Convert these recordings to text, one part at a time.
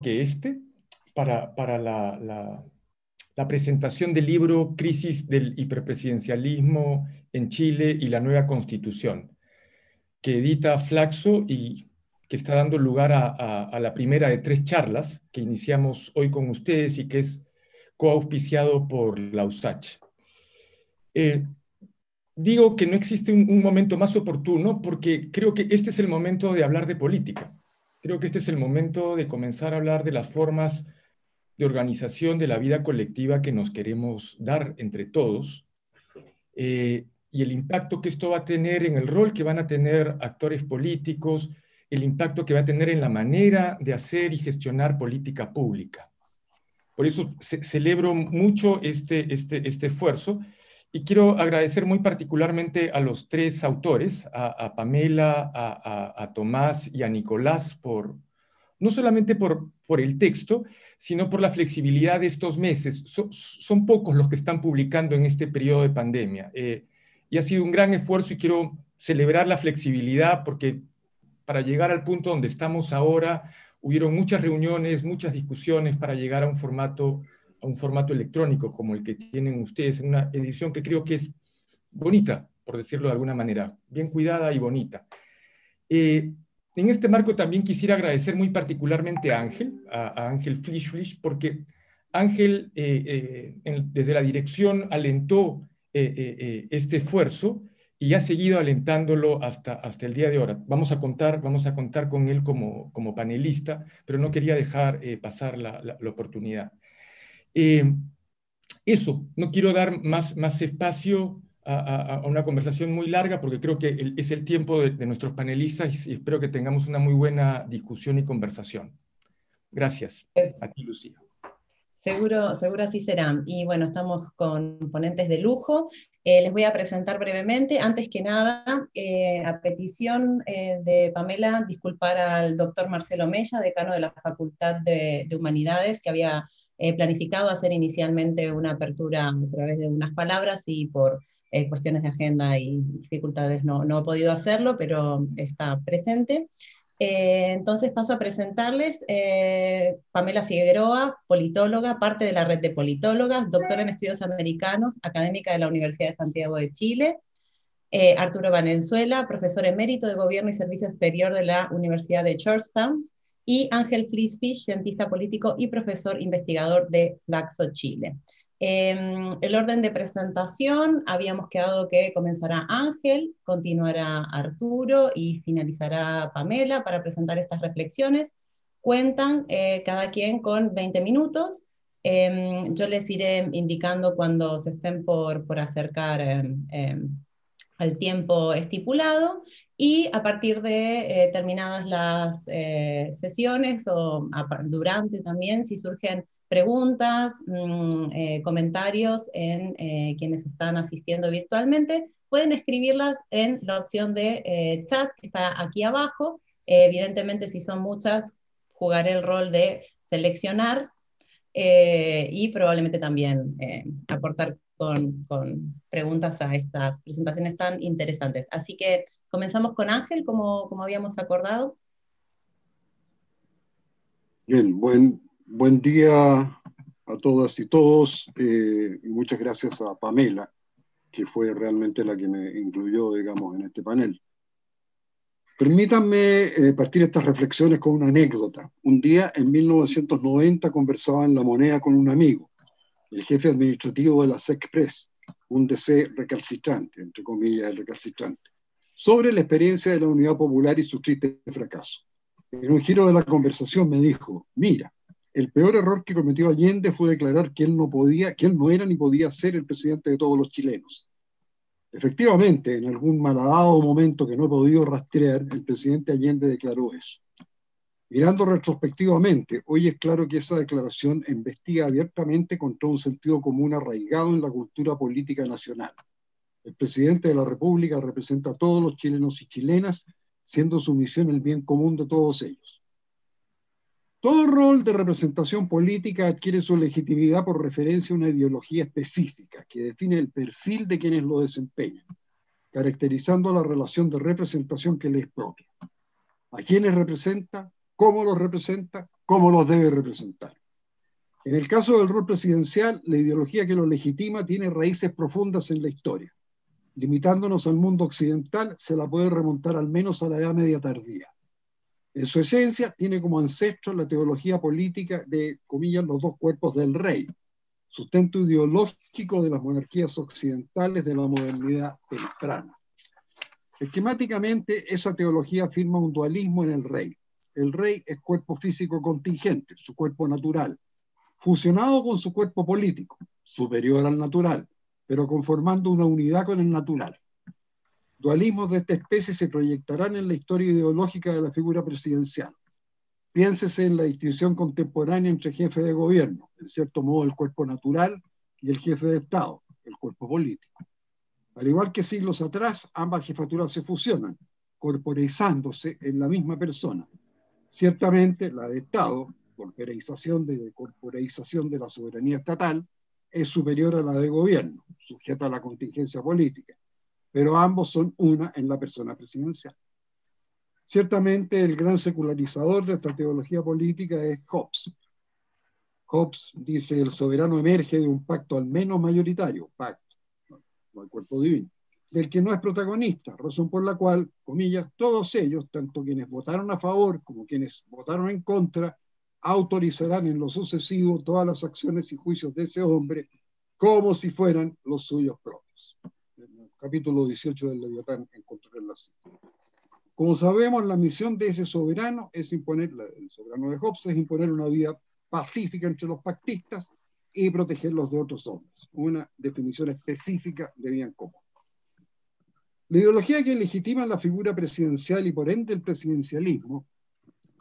que este para, para la, la, la, presentación del libro Crisis del hiperpresidencialismo en Chile y la nueva constitución, que edita Flaxo y que está dando lugar a, a, la primera de tres charlas que iniciamos hoy con ustedes y que es coauspiciado por la USACH. Eh, digo que no existe un, un, momento más oportuno porque creo que este es el momento de hablar de política. Creo que este es el momento de comenzar a hablar de las formas de organización de la vida colectiva que nos queremos dar entre todos eh, y el impacto que esto va a tener en el rol que van a tener actores políticos, el impacto que va a tener en la manera de hacer y gestionar política pública. Por eso ce celebro mucho este, este, este esfuerzo y quiero agradecer muy particularmente a los tres autores, a, Pamela, a, Tomás y a Nicolás, por, no solamente por, el texto, sino por la flexibilidad de estos meses. So, son pocos los que están publicando en este periodo de pandemia. Eh, y ha sido un gran esfuerzo y quiero celebrar la flexibilidad porque para llegar al punto donde estamos ahora, hubieron muchas reuniones, muchas discusiones para llegar a un formato a un formato electrónico como el que tienen ustedes, en una edición que creo que es bonita, por decirlo de alguna manera, bien cuidada y bonita. Eh, en este marco también quisiera agradecer muy particularmente a Ángel, a, a Ángel Flish porque Ángel eh, eh, desde la dirección alentó este esfuerzo y ha seguido alentándolo hasta, hasta el día de ahora. Vamos a contar, vamos a contar con él como, como panelista, pero no quería dejar pasar la oportunidad. Eh, eso, no quiero dar más, más espacio a, una conversación muy larga porque creo que es el tiempo de, nuestros panelistas y espero que tengamos una muy buena discusión y conversación. Gracias. A ti, Lucía. Seguro, seguro así será. Y bueno, estamos con ponentes de lujo. Eh, les voy a presentar brevemente. Antes que nada, eh, a petición de Pamela, disculpar al doctor Marcelo Mella, decano de la Facultad de Humanidades, que había eh, planificado hacer inicialmente una apertura a través de unas palabras y por eh, cuestiones de agenda y dificultades no, no he podido hacerlo, pero está presente. Eh, entonces paso a presentarles eh, Pamela Figueroa, politóloga, parte de la red de politólogas, doctora en estudios americanos, académica de la Universidad de Santiago de Chile. Eh, Arturo Valenzuela, profesor emérito de Gobierno y Servicio Exterior de la Universidad de Georgetown y Ángel Flisfish, cientista político y profesor investigador de Flaxo Chile. Eh, el orden de presentación, habíamos quedado que comenzará Ángel, continuará Arturo y finalizará Pamela para presentar estas reflexiones. Cuentan eh, cada quien con 20 minutos. Eh, yo les iré indicando cuando se estén por, por acercar al tiempo estipulado y a partir de eh, terminadas las eh, sesiones o durante también, si surgen preguntas, mmm, eh, comentarios en quienes están asistiendo virtualmente, pueden escribirlas en la opción de chat que está aquí abajo. evidentemente, si son muchas, jugaré el rol de seleccionar y probablemente también aportar con, preguntas a estas presentaciones tan interesantes. Así que comenzamos con Ángel, como, como habíamos acordado. Bien, buen, buen día a todas y todos. Eh, y muchas gracias a Pamela, que fue realmente la que me incluyó, digamos, en este panel. Permítanme eh, partir estas reflexiones con una anécdota. Un día, en 1990, conversaba en La Moneda con un amigo el jefe administrativo de la SECPRES, un DC recalcitrante, entre comillas, el recalcitrante, sobre la experiencia de la Unidad Popular y su triste fracaso. En un giro de la conversación me dijo, mira, el peor error que cometió Allende fue declarar que él no podía, que él no era ni podía ser el presidente de todos los chilenos. Efectivamente, en algún malhadado momento que no he podido rastrear, el presidente Allende declaró eso. Mirando retrospectivamente, hoy es claro que esa declaración investiga abiertamente contra un sentido común arraigado en la cultura política nacional. El presidente de la República representa a todos los chilenos y chilenas, siendo su misión el bien común de todos ellos. Todo rol de representación política adquiere su legitimidad por referencia a una ideología específica que define el perfil de quienes lo desempeñan, caracterizando la relación de representación que les es propia. ¿A quienes representa? Cómo los representa cómo los debe representar. En el caso del rol presidencial, la ideología que lo legitima tiene raíces profundas en la historia. Limitándonos al mundo occidental, se la puede remontar al menos a la Edad Media tardía. En su esencia, tiene como ancestro la teología política de, comillas, los dos cuerpos del rey, sustento ideológico de las monarquías occidentales de la modernidad temprana. Esquemáticamente, esa teología afirma un dualismo en el rey. El rey es cuerpo físico contingente, su cuerpo natural, fusionado con su cuerpo político, superior al natural, pero conformando una unidad con el natural. Dualismos de esta especie se proyectarán en la historia ideológica de la figura presidencial. Piénsese en la distinción contemporánea entre jefe de gobierno, en cierto modo el cuerpo natural, y el jefe de Estado, el cuerpo político. Al igual que siglos atrás, ambas jefaturas se fusionan, corporeizándose en la misma persona. Ciertamente, la de Estado, corporeización de, de la soberanía estatal, es superior a la de gobierno, sujeta a la contingencia política pero ambos son una en la persona presidencial. Ciertamente el gran secularizador de esta teología política es Hobbes. Hobbes dice, el soberano emerge de un pacto al menos mayoritario, pacto, no el cuerpo divino, del que no es protagonista, razón por la cual, comillas, todos ellos, tanto quienes votaron a favor como quienes votaron en contra, autorizarán en lo sucesivo todas las acciones y juicios de ese hombre como si fueran los suyos propios capítulo 18 del Leviatán, encontraré la Como sabemos, la misión de ese soberano es imponer, el soberano de Hobbes es imponer una vida pacífica entre los pactistas y protegerlos de otros hombres. Una definición específica de bien común. La ideología que legitima la figura presidencial y por ende el presidencialismo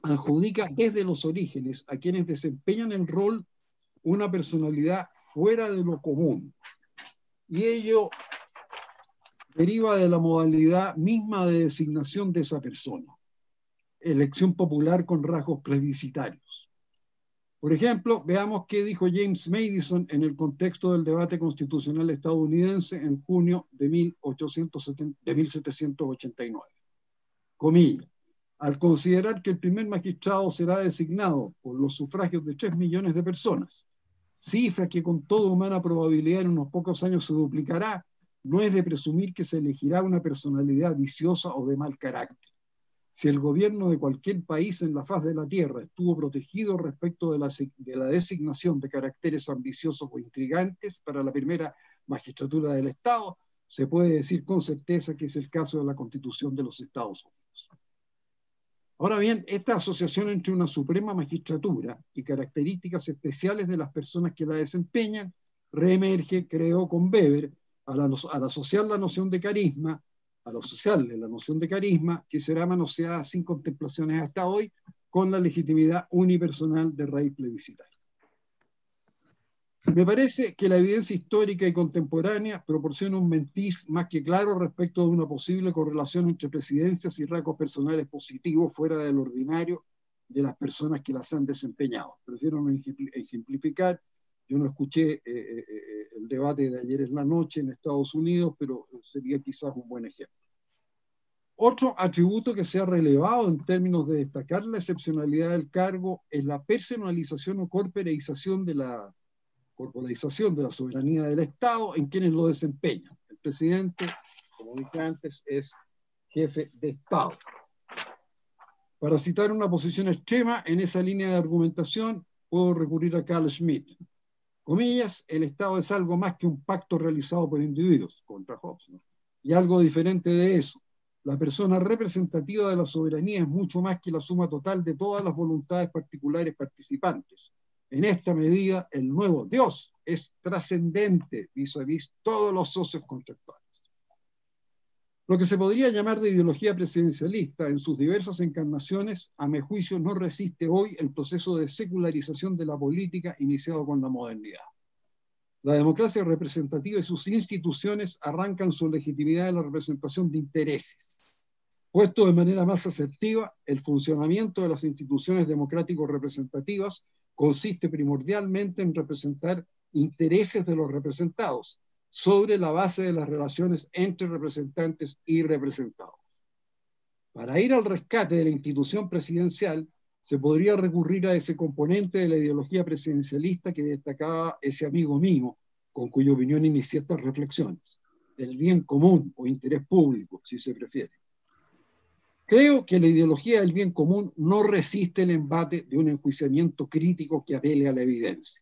adjudica desde los orígenes a quienes desempeñan el rol una personalidad fuera de lo común. Y ello deriva de la modalidad misma de designación de esa persona, elección popular con rasgos plebiscitarios. Por ejemplo, veamos qué dijo James Madison en el contexto del debate constitucional estadounidense en junio de, 1870, de 1789. Comilla, al considerar que el primer magistrado será designado por los sufragios de 3 millones de personas, cifra que con toda humana probabilidad en unos pocos años se duplicará no es de presumir que se elegirá una personalidad viciosa o de mal carácter. Si el gobierno de cualquier país en la faz de la Tierra estuvo protegido respecto de la, de la designación de caracteres ambiciosos o intrigantes para la primera magistratura del Estado, se puede decir con certeza que es el caso de la Constitución de los Estados Unidos. Ahora bien, esta asociación entre una suprema magistratura y características especiales de las personas que la desempeñan reemerge, creo, con Weber al, asociar la noción de carisma, al asociarle la noción de carisma, que será manoseada sin contemplaciones hasta hoy, con la legitimidad unipersonal de rey plebiscitario. Me parece que la evidencia histórica y contemporánea proporciona un mentiz más que claro respecto de una posible correlación entre presidencias y rasgos personales positivos fuera del ordinario de las personas que las han desempeñado. Prefiero no ejemplificar yo no escuché eh, eh, eh, el debate de ayer en la noche en Estados Unidos, pero sería quizás un buen ejemplo. Otro atributo que se ha relevado en términos de destacar la excepcionalidad del cargo es la personalización o corporeización de la corporalización de la soberanía del Estado en quienes lo desempeñan. El presidente, como dije antes, es jefe de Estado. Para citar una posición extrema en esa línea de argumentación, puedo recurrir a Carl Schmitt, comillas, el Estado es algo más que un pacto realizado por individuos contra Hobbes. Y algo diferente de eso. La persona representativa de la soberanía es mucho más que la suma total de todas las voluntades particulares participantes. En esta medida, el nuevo Dios es trascendente vis a vis todos los socios contractuales. Lo que se podría llamar de ideología presidencialista en sus diversas encarnaciones, a mi juicio, no resiste hoy el proceso de secularización de la política iniciado con la modernidad. La democracia representativa y sus instituciones arrancan su legitimidad de la representación de intereses. Puesto de manera más asertiva, el funcionamiento de las instituciones democráticos representativas consiste primordialmente en representar intereses de los representados, sobre la base de las relaciones entre representantes y representados. Para ir al rescate de la institución presidencial, se podría recurrir a ese componente de la ideología presidencialista que destacaba ese amigo mío, con cuya opinión inicié estas reflexiones, el bien común o interés público, si se prefiere. Creo que la ideología del bien común no resiste el embate de un enjuiciamiento crítico que apele a la evidencia.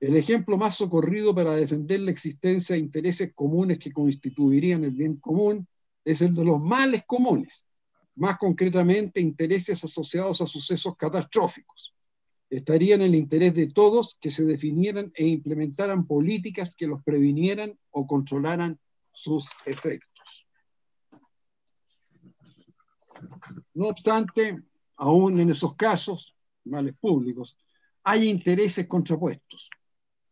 El ejemplo más socorrido para defender la existencia de intereses comunes que constituirían el bien común es el de los males comunes, más concretamente intereses asociados a sucesos catastróficos. Estaría en el interés de todos que se definieran e implementaran políticas que los previnieran o controlaran sus efectos. No obstante, aún en esos casos, males públicos, hay intereses contrapuestos.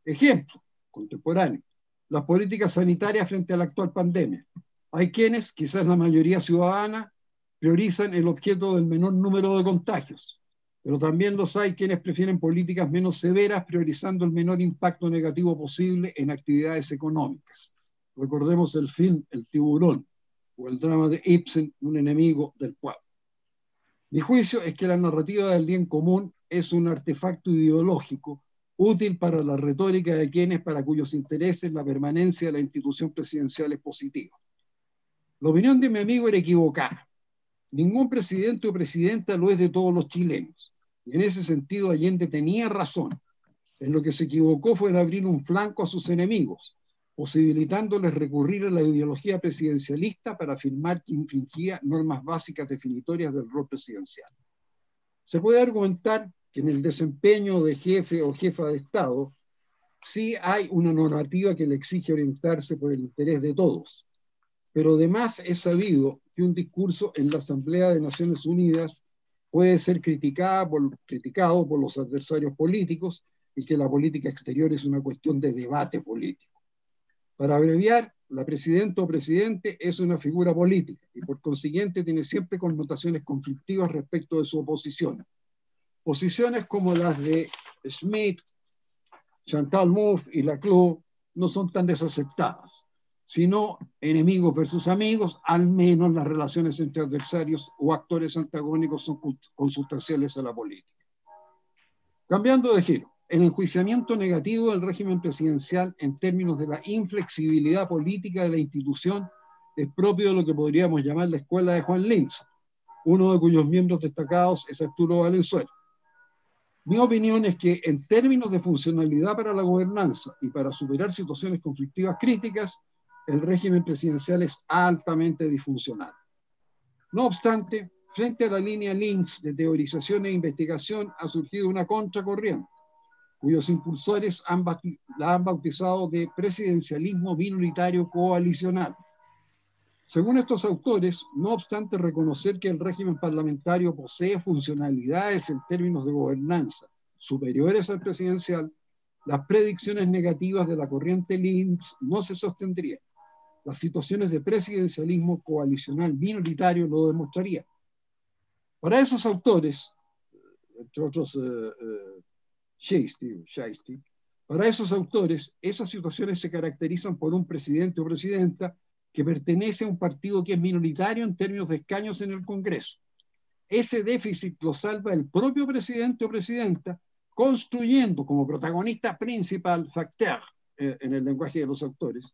Ejemplo, contemporáneo, las políticas sanitarias frente a la actual pandemia. Hay quienes, quizás la mayoría ciudadana, priorizan el objeto del menor número de contagios, pero también los hay quienes prefieren políticas menos severas, priorizando el menor impacto negativo posible en actividades económicas. Recordemos el film El tiburón o el drama de Ibsen, Un enemigo del pueblo. Mi juicio es que la narrativa del bien común es un artefacto ideológico útil para la retórica de quienes para cuyos intereses la permanencia de la institución presidencial es positiva. La opinión de mi amigo era equivocada. Ningún presidente o presidenta lo es de todos los chilenos. Y en ese sentido Allende tenía razón. En lo que se equivocó fue en abrir un flanco a sus enemigos, posibilitándoles recurrir a la ideología presidencialista para afirmar que infringía normas básicas definitorias del rol presidencial. Se puede argumentar que en el desempeño de jefe o jefa de Estado sí hay una normativa que le exige orientarse por el interés de todos, pero además es sabido que un discurso en la Asamblea de Naciones Unidas puede ser criticado por, los adversarios políticos y que la política exterior es una cuestión de debate político. Para abreviar, la presidenta o presidente es una figura política y por consiguiente tiene siempre connotaciones conflictivas respecto de su oposición. Posiciones como las de Schmidt, Chantal Mouffe y Laclau no son tan desaceptadas sino enemigos versus amigos, al menos las relaciones entre adversarios o actores antagónicos son consustanciales a la política. Cambiando de giro, el enjuiciamiento negativo del régimen presidencial en términos de la inflexibilidad política de la institución es propio de lo que podríamos llamar la escuela de Juan Linz, uno de cuyos miembros destacados es Arturo Valenzuela. Mi opinión es que en términos de funcionalidad para la gobernanza y para superar situaciones conflictivas críticas, el régimen presidencial es altamente disfuncional. No obstante, frente a la línea Lynch de teorización e investigación ha surgido una contracorriente, cuyos impulsores la han bautizado de presidencialismo minoritario coalicional. Según estos autores, no obstante reconocer que el régimen parlamentario posee funcionalidades en términos de gobernanza superiores al presidencial, las predicciones negativas de la corriente Lynch no se sostendrían las situaciones de presidencialismo coalicional minoritario lo demostrarían. Para esos autores, entre otros uh, para esos autores, esas situaciones se caracterizan por un presidente o presidenta que pertenece a un partido que es minoritario en términos de escaños en el Congreso. Ese déficit lo salva el propio presidente o presidenta, construyendo como protagonista principal, facteur, en el lenguaje de los autores,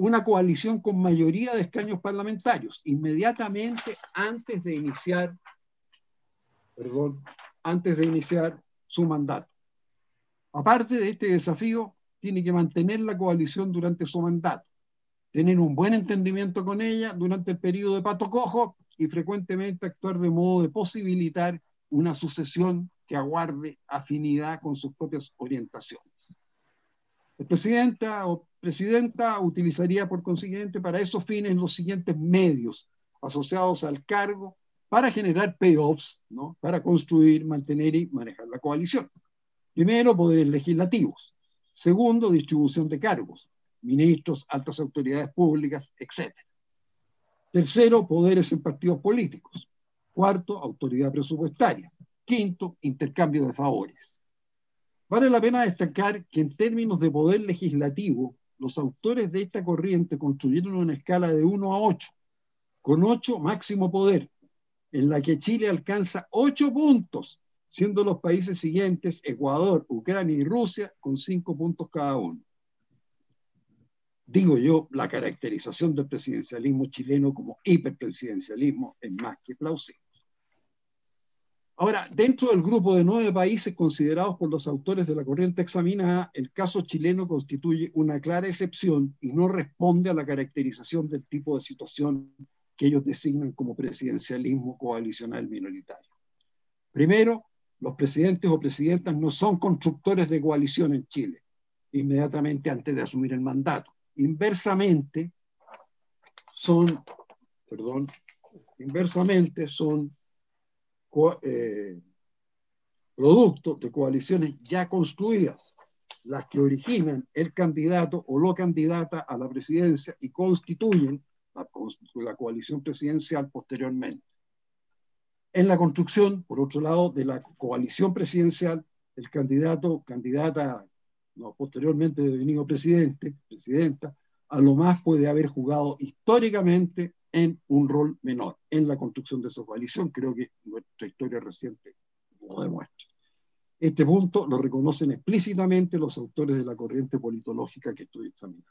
una coalición con mayoría de escaños parlamentarios, inmediatamente antes de iniciar, perdón, antes de iniciar su mandato. Aparte de este desafío, tiene que mantener la coalición durante su mandato, tener un buen entendimiento con ella durante el periodo de pato cojo y frecuentemente actuar de modo de posibilitar una sucesión que aguarde afinidad con sus propias orientaciones. El presidente o presidenta utilizaría por consiguiente para esos fines los siguientes medios asociados al cargo para generar payoffs, ¿no? para construir, mantener y manejar la coalición. Primero, poderes legislativos. Segundo, distribución de cargos, ministros, altas autoridades públicas, etc. Tercero, poderes en partidos políticos. Cuarto, autoridad presupuestaria. Quinto, intercambio de favores. Vale la pena destacar que en términos de poder legislativo, los autores de esta corriente construyeron una escala de 1 a 8, con 8 máximo poder, en la que Chile alcanza 8 puntos siendo los países siguientes Ecuador, Ucrania y Rusia con cinco puntos cada uno. Digo yo, la caracterización del presidencialismo chileno como hiperpresidencialismo es más que plausible. Ahora, dentro del grupo de nueve países considerados por los autores de la corriente examinada, el caso chileno constituye una clara excepción y no responde a la caracterización del tipo de situación que ellos designan como presidencialismo coalicional minoritario. Primero, los presidentes o presidentas no son constructores de coalición en Chile, inmediatamente antes de asumir el mandato. Inversamente, son, perdón, inversamente son eh, productos de coaliciones ya construidas, las que originan el candidato o lo candidata a la presidencia y constituyen la, la coalición presidencial posteriormente. En la construcción, por otro lado, de la coalición presidencial, el candidato, candidata, no, posteriormente devenido presidente, presidenta, a lo más puede haber jugado históricamente en un rol menor en la construcción de esa coalición. Creo que nuestra historia reciente lo demuestra. Este punto lo reconocen explícitamente los autores de la corriente politológica que estoy examinando.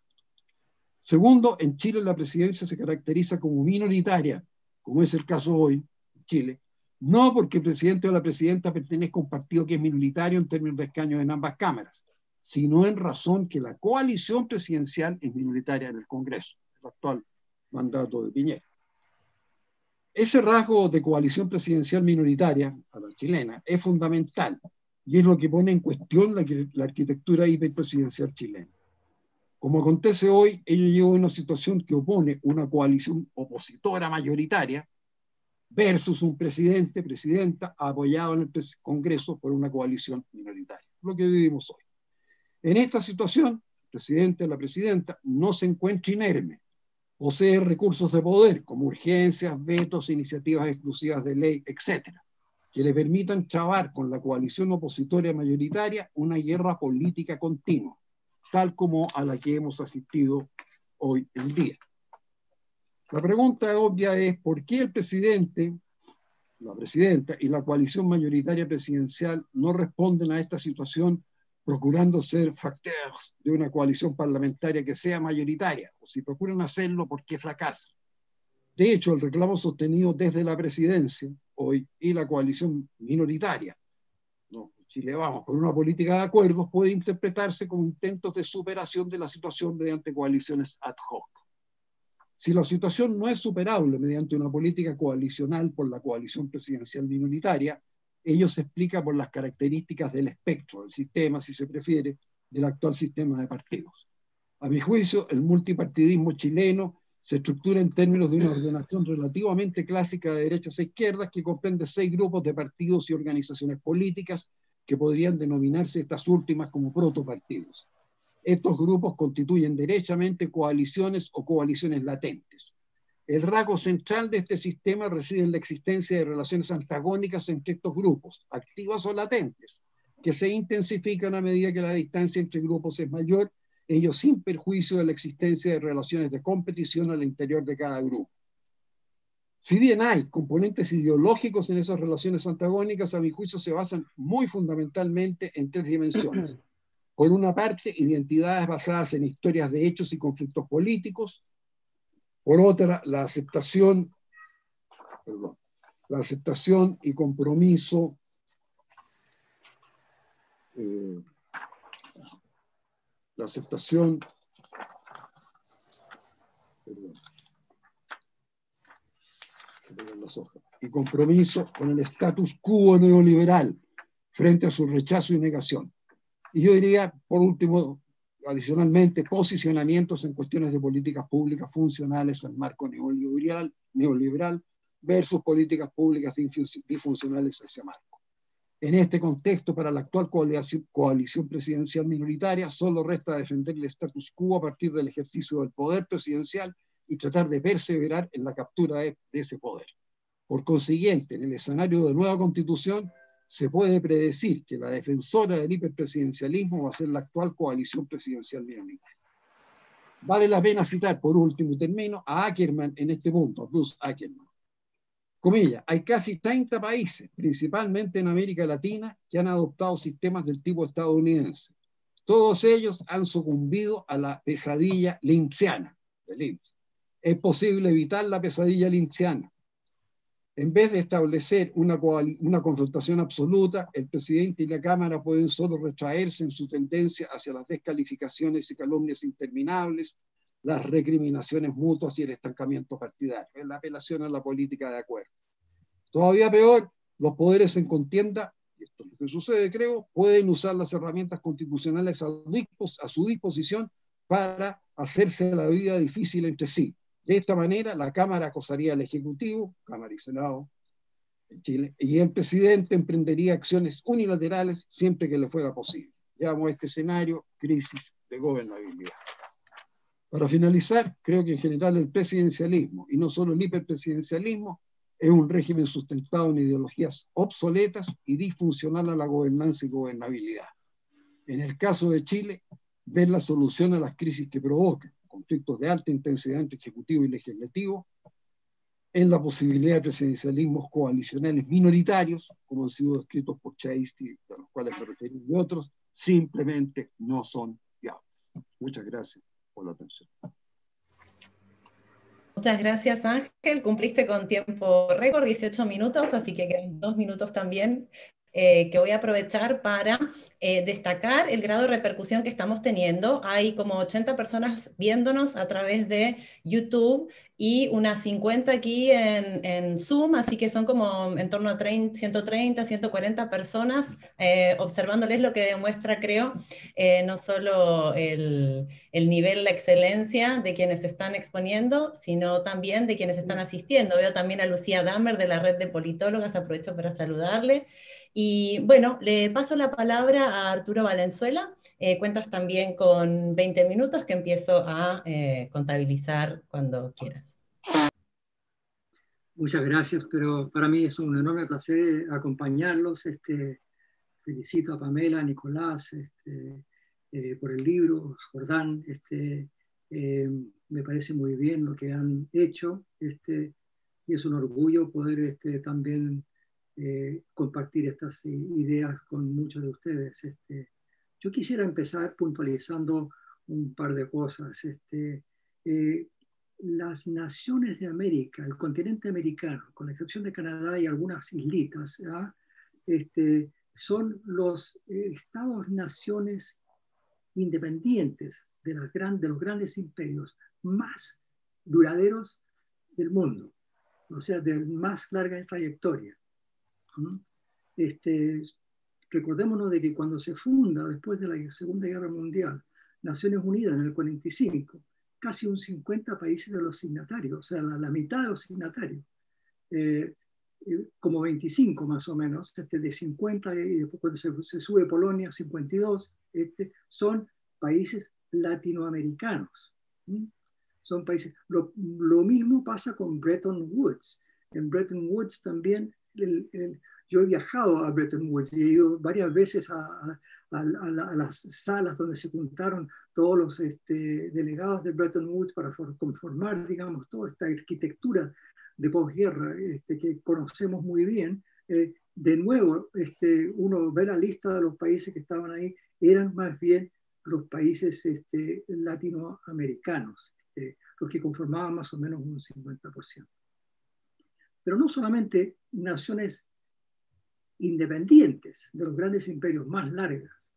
Segundo, en Chile la presidencia se caracteriza como minoritaria, como es el caso hoy en Chile, no porque el presidente o la presidenta pertenezca a un partido que es minoritario en términos de escaños en ambas cámaras, sino en razón que la coalición presidencial es minoritaria en el Congreso, el actual mandato de Piñera. Ese rasgo de coalición presidencial minoritaria a la chilena es fundamental y es lo que pone en cuestión la, la arquitectura hiperpresidencial chilena. Como acontece hoy, ello lleva a una situación que opone una coalición opositora mayoritaria versus un presidente, presidenta, apoyado en el Congreso por una coalición minoritaria, lo que vivimos hoy. En esta situación, el presidente la presidenta no se encuentra inerme, posee recursos de poder como urgencias, vetos, iniciativas exclusivas de ley, etcétera, que le permitan trabar con la coalición opositoria mayoritaria una guerra política continua, tal como a la que hemos asistido hoy en día. La pregunta obvia es por qué el presidente, la presidenta y la coalición mayoritaria presidencial no responden a esta situación procurando ser factores de una coalición parlamentaria que sea mayoritaria, o si procuran hacerlo, ¿por qué fracasan? De hecho, el reclamo sostenido desde la presidencia hoy y la coalición minoritaria, no, Chile vamos por una política de acuerdos, puede interpretarse como intentos de superación de la situación mediante coaliciones ad hoc. Si la situación no es superable mediante una política coalicional por la coalición presidencial minoritaria, ello se explica por las características del espectro, del sistema, si se prefiere, del actual sistema de partidos. A mi juicio, el multipartidismo chileno se estructura en términos de una ordenación relativamente clásica de derechas e izquierdas que comprende seis grupos de partidos y organizaciones políticas que podrían denominarse estas últimas como protopartidos. Estos grupos constituyen derechamente coaliciones o coaliciones latentes. El rasgo central de este sistema reside en la existencia de relaciones antagónicas entre estos grupos, activas o latentes, que se intensifican a medida que la distancia entre grupos es mayor, ello sin perjuicio de la existencia de relaciones de competición al interior de cada grupo. Si bien hay componentes ideológicos en esas relaciones antagónicas, a mi juicio se basan muy fundamentalmente en tres dimensiones. Por una parte, identidades basadas en historias de hechos y conflictos políticos, por otra, la aceptación, perdón, la aceptación y compromiso eh, la aceptación perdón, y compromiso con el status quo neoliberal frente a su rechazo y negación. Y yo diría, por último, adicionalmente, posicionamientos en cuestiones de políticas públicas funcionales al marco neoliberal, neoliberal versus políticas públicas disfuncionales a ese marco. En este contexto, para la actual coalición presidencial minoritaria, solo resta defender el status quo a partir del ejercicio del poder presidencial y tratar de perseverar en la captura de, de ese poder. Por consiguiente, en el escenario de nueva constitución, se puede predecir que la defensora del hiperpresidencialismo va a ser la actual coalición presidencial minoritaria. Vale la pena citar, por último término, a Ackerman en este punto, Bruce Ackerman. Comillas, hay casi 30 países, principalmente en América Latina, que han adoptado sistemas del tipo estadounidense. Todos ellos han sucumbido a la pesadilla linciana Es posible evitar la pesadilla linciana. En vez de establecer una, una confrontación absoluta, el presidente y la Cámara pueden solo retraerse en su tendencia hacia las descalificaciones y calumnias interminables, las recriminaciones mutuas y el estancamiento partidario. La apelación a la política de acuerdo. Todavía peor, los poderes en contienda, y esto es lo que sucede, creo, pueden usar las herramientas constitucionales a su disposición para hacerse la vida difícil entre sí. De esta manera, la Cámara acosaría al Ejecutivo, Cámara y Senado, en Chile, y el presidente emprendería acciones unilaterales siempre que le fuera posible. Llamo este escenario crisis de gobernabilidad. Para finalizar, creo que en general el presidencialismo, y no solo el hiperpresidencialismo, es un régimen sustentado en ideologías obsoletas y disfuncional a la gobernanza y gobernabilidad. En el caso de Chile, ver la solución a las crisis que provoca conflictos de alta intensidad entre ejecutivo y legislativo, en la posibilidad de presidencialismos coalicionales minoritarios, como han sido descritos por Chasty, a los cuales me referí, y otros, simplemente no son viables. Muchas gracias por la atención. Muchas gracias, Ángel. Cumpliste con tiempo récord, 18 minutos, así que quedan dos minutos también eh, que voy a aprovechar para eh, destacar el grado de repercusión que estamos teniendo. Hay como 80 personas viéndonos a través de YouTube y unas 50 aquí en, Zoom, así que son como en torno a 130, 140 personas eh, observándoles, lo que demuestra, creo, no solo el, el, nivel, la excelencia de quienes están exponiendo, sino también de quienes están asistiendo. Veo también a Lucía Damer de la red de politólogas, aprovecho para saludarle. Y bueno, le paso la palabra a Arturo Valenzuela. Eh, cuentas también con 20 minutos que empiezo a eh, contabilizar cuando quieras. Muchas gracias, pero para mí es un enorme placer acompañarlos. Este, felicito a Pamela, a Nicolás este, eh, por el libro, Jordán. Este, me parece muy bien lo que han hecho y es un orgullo poder también eh, compartir estas ideas con muchos de ustedes. Este, yo quisiera empezar puntualizando un par de cosas. Este, eh, las naciones de América, el continente americano, con la excepción de Canadá y algunas islitas, este, son los eh, estados-naciones independientes de, las de los grandes imperios más duraderos del mundo, o sea, de más larga trayectoria. Este, recordémonos de que cuando se funda, después de la Segunda Guerra Mundial, Naciones Unidas en el 45, casi un 50 países de los signatarios, o sea, la, mitad de los signatarios, eh, eh, como 25 más o menos, este, de 50 y después cuando se, sube Polonia, 52, este, son países latinoamericanos. Son países. Lo, lo, mismo pasa con Bretton Woods. En Bretton Woods también yo he viajado a Bretton Woods y he ido varias veces a, las salas donde se juntaron todos los este, delegados de Bretton Woods para conformar, digamos, toda esta arquitectura de posguerra este, que conocemos muy bien. Eh, de nuevo, este, uno ve la lista de los países que estaban ahí, eran más bien los países este, latinoamericanos, este, los que conformaban más o menos un 50% pero no solamente naciones independientes de los grandes imperios más largas,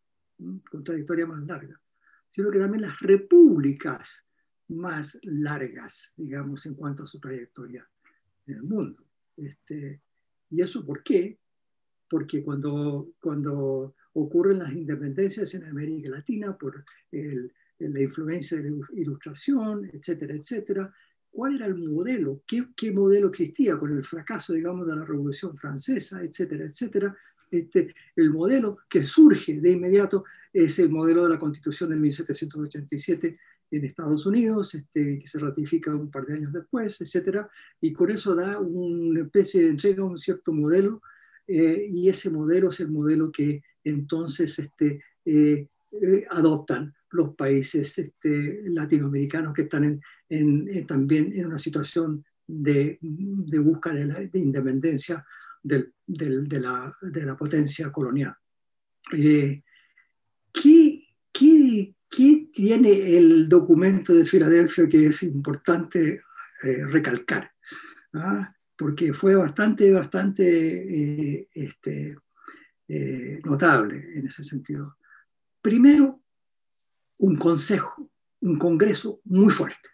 con trayectoria más larga, sino que también las repúblicas más largas, digamos, en cuanto a su trayectoria en el mundo. Este, ¿Y eso por qué? Porque cuando, cuando ocurren las independencias en América Latina, por la influencia de la ilustración, etcétera, etcétera, cuál era el modelo, qué, qué, modelo existía con el fracaso, digamos, de la Revolución Francesa, etcétera, etcétera. Este, el modelo que surge de inmediato es el modelo de la Constitución de 1787 en Estados Unidos, este, que se ratifica un par de años después, etcétera, y con eso da una especie de entrega un cierto modelo, eh, y ese modelo es el modelo que entonces este, eh, eh, adoptan los países este, latinoamericanos que están en, también en una situación de, de búsqueda de, de independencia de, la, la, potencia colonial. Eh, ¿qué, tiene el documento de Filadelfia que es importante eh, recalcar? ¿Ah? Porque fue bastante, bastante eh, este, eh, notable en ese sentido. Primero, un consejo, un congreso muy fuerte.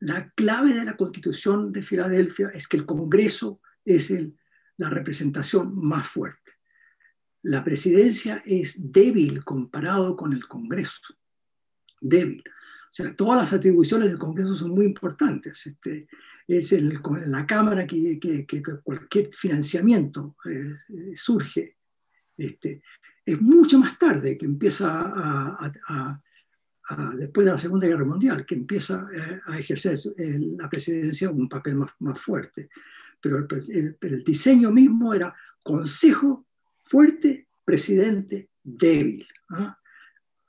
La clave de la constitución de Filadelfia es que el congreso es el, la representación más fuerte. La presidencia es débil comparado con el congreso. Débil. O sea, todas las atribuciones del congreso son muy importantes. Este, es el, la Cámara que, que, que cualquier financiamiento eh, surge. Este, es mucho más tarde que empieza a, después de la Segunda Guerra Mundial, que empieza eh, a ejercer la presidencia un papel más, más fuerte. Pero el, diseño mismo era consejo fuerte, presidente débil. ¿ah?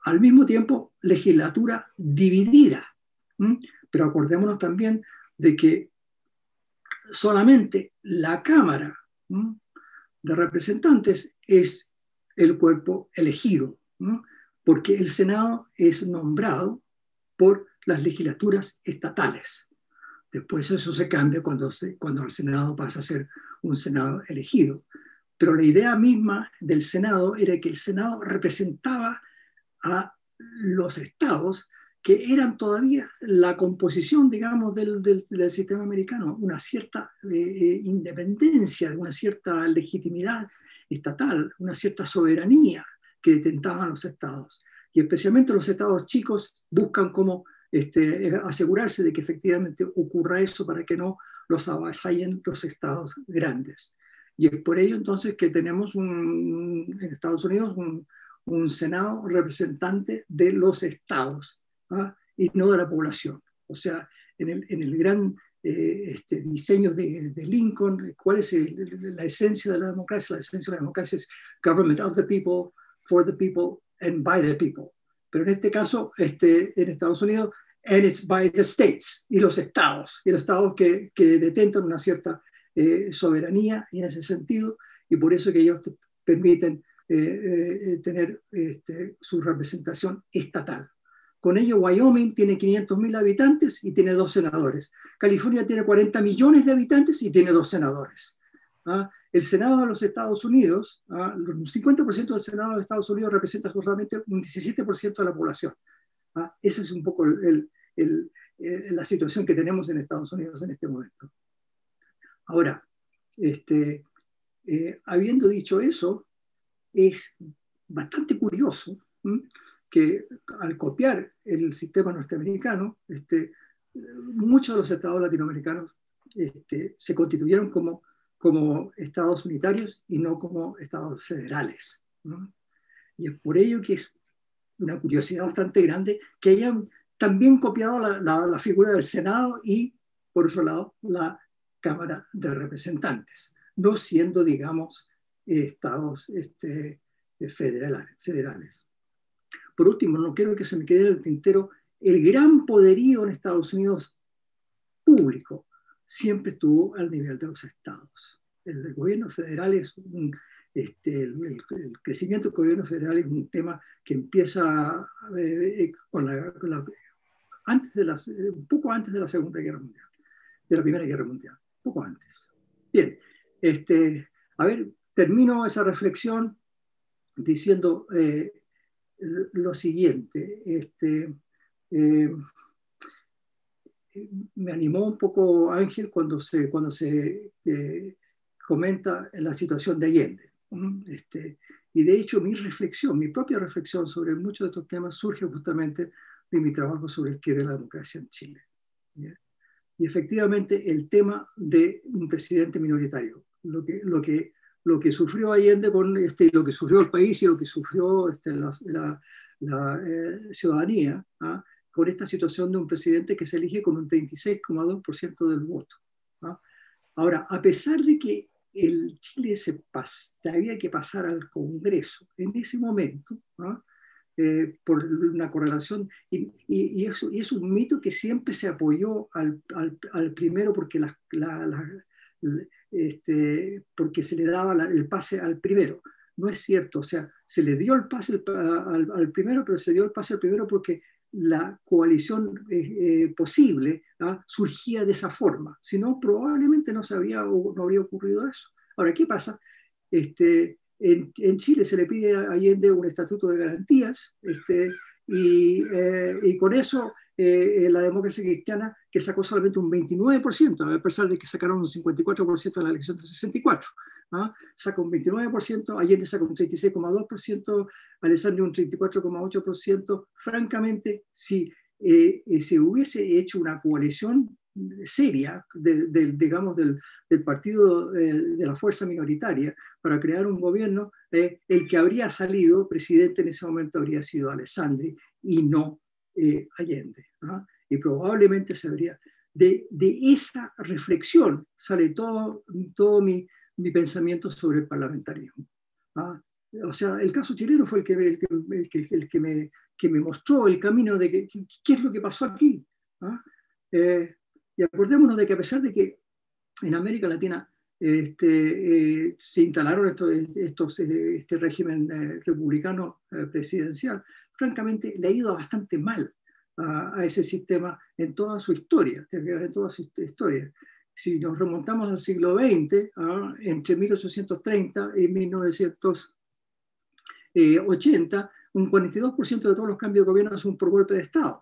Al mismo tiempo, legislatura dividida. Pero acordémonos también de que solamente la Cámara de Representantes es el cuerpo elegido, porque el Senado es nombrado por las legislaturas estatales. Después eso se cambia cuando, cuando el Senado pasa a ser un Senado elegido. Pero la idea misma del Senado era que el Senado representaba a los estados que eran todavía la composición, digamos, del, del, del sistema americano, una cierta eh, eh, independencia, una cierta legitimidad estatal, una cierta soberanía que detentaban los estados. Y especialmente los estados chicos buscan cómo este, asegurarse de que efectivamente ocurra eso para que no los avasallen los estados grandes. Y es por ello entonces que tenemos un, en Estados Unidos un, Senado representante de los estados ¿ah? y no de la población. O sea, en el, en el gran eh, este, diseño de, de, Lincoln, ¿cuál es el, la esencia de la democracia? La esencia de la democracia es government of the people, for the people, and by the people. Pero en este caso, este, en Estados Unidos, and it's by the states, y los estados, y los estados que, que detentan una cierta eh, soberanía, y en ese sentido, y por eso que ellos permiten eh, eh, tener este, su representación estatal. Con ello, Wyoming tiene 500.000 habitantes y tiene dos senadores. California tiene 40 millones de habitantes y tiene dos senadores. ¿Ah? El Senado de los Estados Unidos, ¿ah? el 50% del Senado de los Estados Unidos representa solamente un 17% de la población. ¿Ah? Esa es un poco el, la situación que tenemos en Estados Unidos en este momento. Ahora, este, eh, habiendo dicho eso, es bastante curioso que al copiar el sistema norteamericano, este, muchos de los estados latinoamericanos este, se constituyeron como, estados unitarios y no como estados federales. Y es por ello que es una curiosidad bastante grande que hayan también copiado la, figura del Senado y, por otro lado, la Cámara de Representantes, no siendo, digamos, estados este, federales. Por último, no quiero que se me quede en el tintero, el gran poderío en Estados Unidos público siempre estuvo al nivel de los estados. El, gobierno federal es un, este, el, el, crecimiento del gobierno federal es un tema que empieza eh, con, la, con la, antes de las, un poco antes de la Segunda Guerra Mundial, de la Primera Guerra Mundial, un poco antes. Bien, este, a ver, termino esa reflexión diciendo eh, lo siguiente. Este, eh, me animó un poco Ángel cuando se, cuando se eh, comenta la situación de Allende. Este, y de hecho mi reflexión, mi propia reflexión sobre muchos de estos temas surge justamente de mi trabajo sobre el que de la democracia en Chile. Y efectivamente el tema de un presidente minoritario, lo que, lo que lo que sufrió Allende con este, lo que sufrió el país y lo que sufrió este, la, la, la eh, ciudadanía ¿ah? con esta situación de un presidente que se elige con un 36,2% del voto. ¿ah? Ahora, a pesar de que el Chile se pas, había que pasar al Congreso en ese momento, ¿ah? eh, por una correlación, y, y, eso, y, es un mito que siempre se apoyó al, al, primero porque, la, la, este, porque se le daba el pase al primero. No es cierto, o sea, se le dio el pase al, al primero, pero se dio el pase al primero porque la coalición eh, eh, posible ¿ah? surgía de esa forma. Si no, probablemente no, se había, no habría ocurrido eso. Ahora, ¿qué pasa? Este, en, Chile se le pide a Allende un estatuto de garantías este, y, eh, y, con eso la democracia cristiana, que sacó solamente un 29%, a pesar de que sacaron un 54% en la elección del 64. ¿ah? saca un 29%, Allende saca un 36,2%, Alessandro un 34,8%. Francamente, si eh, eh, se hubiese hecho una coalición seria, de, digamos, del, del partido eh, de la fuerza minoritaria para crear un gobierno, el que habría salido presidente en ese momento habría sido Alessandri y no Allende. ¿ah? Y probablemente se habría... De, de, esa reflexión sale todo, todo mi, mi pensamiento sobre el parlamentarismo. ¿ah? O sea, el caso chileno fue el que, el que, el que, me, que me mostró el camino de que, qué es lo que pasó aquí. ¿ah? Eh, y acordémonos de que a pesar de que en América Latina este, eh, se instalaron estos, estos este régimen eh, republicano presidencial, francamente le ha ido bastante mal a, ese sistema en toda su historia, en toda su historia si nos remontamos al siglo XX, ¿ah? entre 1830 y 1980, un 42% de todos los cambios de gobierno son por golpe de Estado.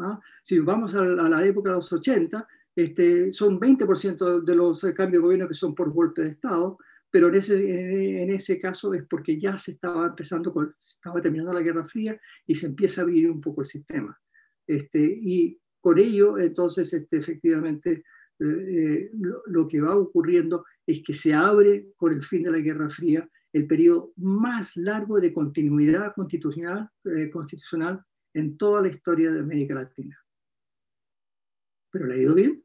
¿ah? Si vamos a la, época de los 80, este, son 20% de los cambios de gobierno que son por golpe de Estado, pero en ese, en ese caso es porque ya se estaba empezando, estaba terminando la Guerra Fría y se empieza a vivir un poco el sistema. Este, y con ello, entonces, este, efectivamente, eh, lo, que va ocurriendo es que se abre con el fin de la Guerra Fría el periodo más largo de continuidad constitucional, eh, constitucional en toda la historia de América Latina. ¿Pero le ha ido bien?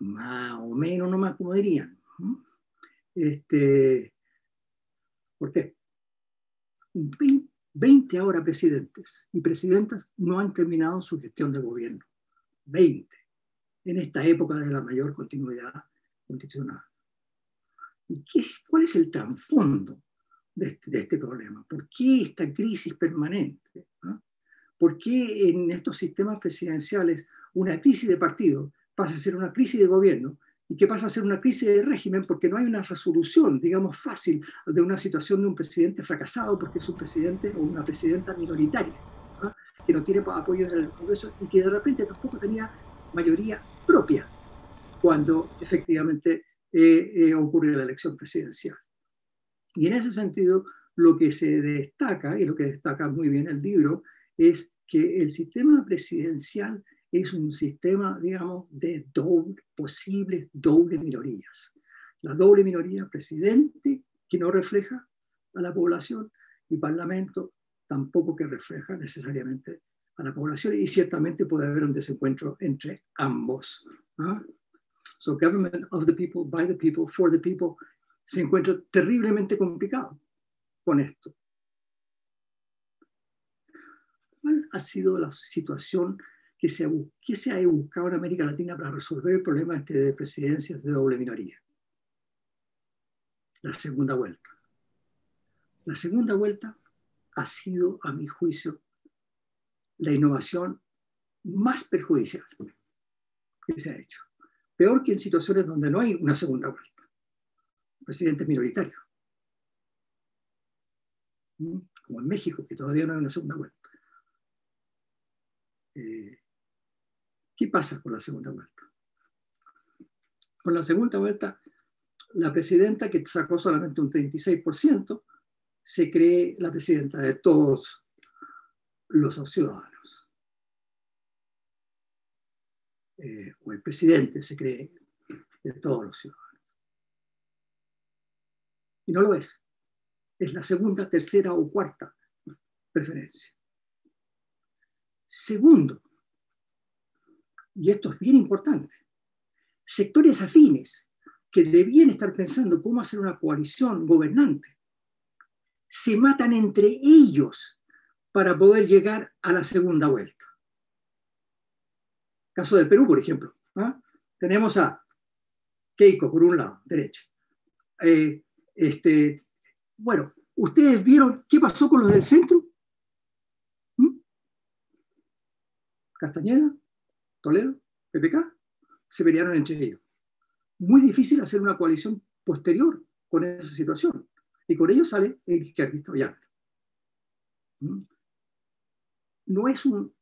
Más o menos, no más como dirían. Este, ¿Por qué? 20 ahora presidentes y presidentas no han terminado su gestión de gobierno. 20 en esta época de la mayor continuidad constitucional. ¿Y qué, cuál es el trasfondo de este, de este, problema? ¿Por qué esta crisis permanente? ¿Por qué en estos sistemas presidenciales una crisis de partido pasa a ser una crisis de gobierno y que pasa a ser una crisis de régimen porque no hay una resolución, digamos, fácil de una situación de un presidente fracasado porque es un presidente o una presidenta minoritaria, que no tiene apoyo en el Congreso y que de repente tampoco tenía mayoría propia cuando efectivamente eh, eh, ocurre la elección presidencial. Y en ese sentido, lo que se destaca, y lo que destaca muy bien el libro, es que el sistema presidencial es un sistema, digamos, de doble, posibles doble minorías. La doble minoría presidente, que no refleja a la población, y parlamento, tampoco que refleja necesariamente a la población y ciertamente puede haber un desencuentro entre ambos. ¿ah? So government of the people, by the people, for the people, se encuentra terriblemente complicado con esto. ¿Cuál ha sido la situación que se, que se ha buscado en América Latina para resolver el problema este de presidencias de doble minoría? La segunda vuelta. La segunda vuelta ha sido, a mi juicio, la innovación más perjudicial que se ha hecho. Peor que en situaciones donde no hay una segunda vuelta. Presidente minoritario. ¿Mm? Como en México, que todavía no hay una segunda vuelta. Eh, ¿Qué pasa con la segunda vuelta? Con la segunda vuelta, la presidenta que sacó solamente un 36%, se cree la presidenta de todos los ciudadanos. Eh, o el presidente se cree de todos los ciudadanos. Y no lo es. Es la segunda, tercera o cuarta preferencia. Segundo, y esto es bien importante, sectores afines que debían estar pensando cómo hacer una coalición gobernante, se matan entre ellos para poder llegar a la segunda vuelta. Caso del Perú, por ejemplo. ¿ah? Tenemos a Keiko por un lado, derecha. Eh, este, bueno, ¿ustedes vieron qué pasó con los del centro? ¿Mm? Castañeda, Toledo, PPK, se pelearon entre ellos. Muy difícil hacer una coalición posterior con esa situación. Y con ello sale el izquierdista Ollanta. ¿Mm? No es un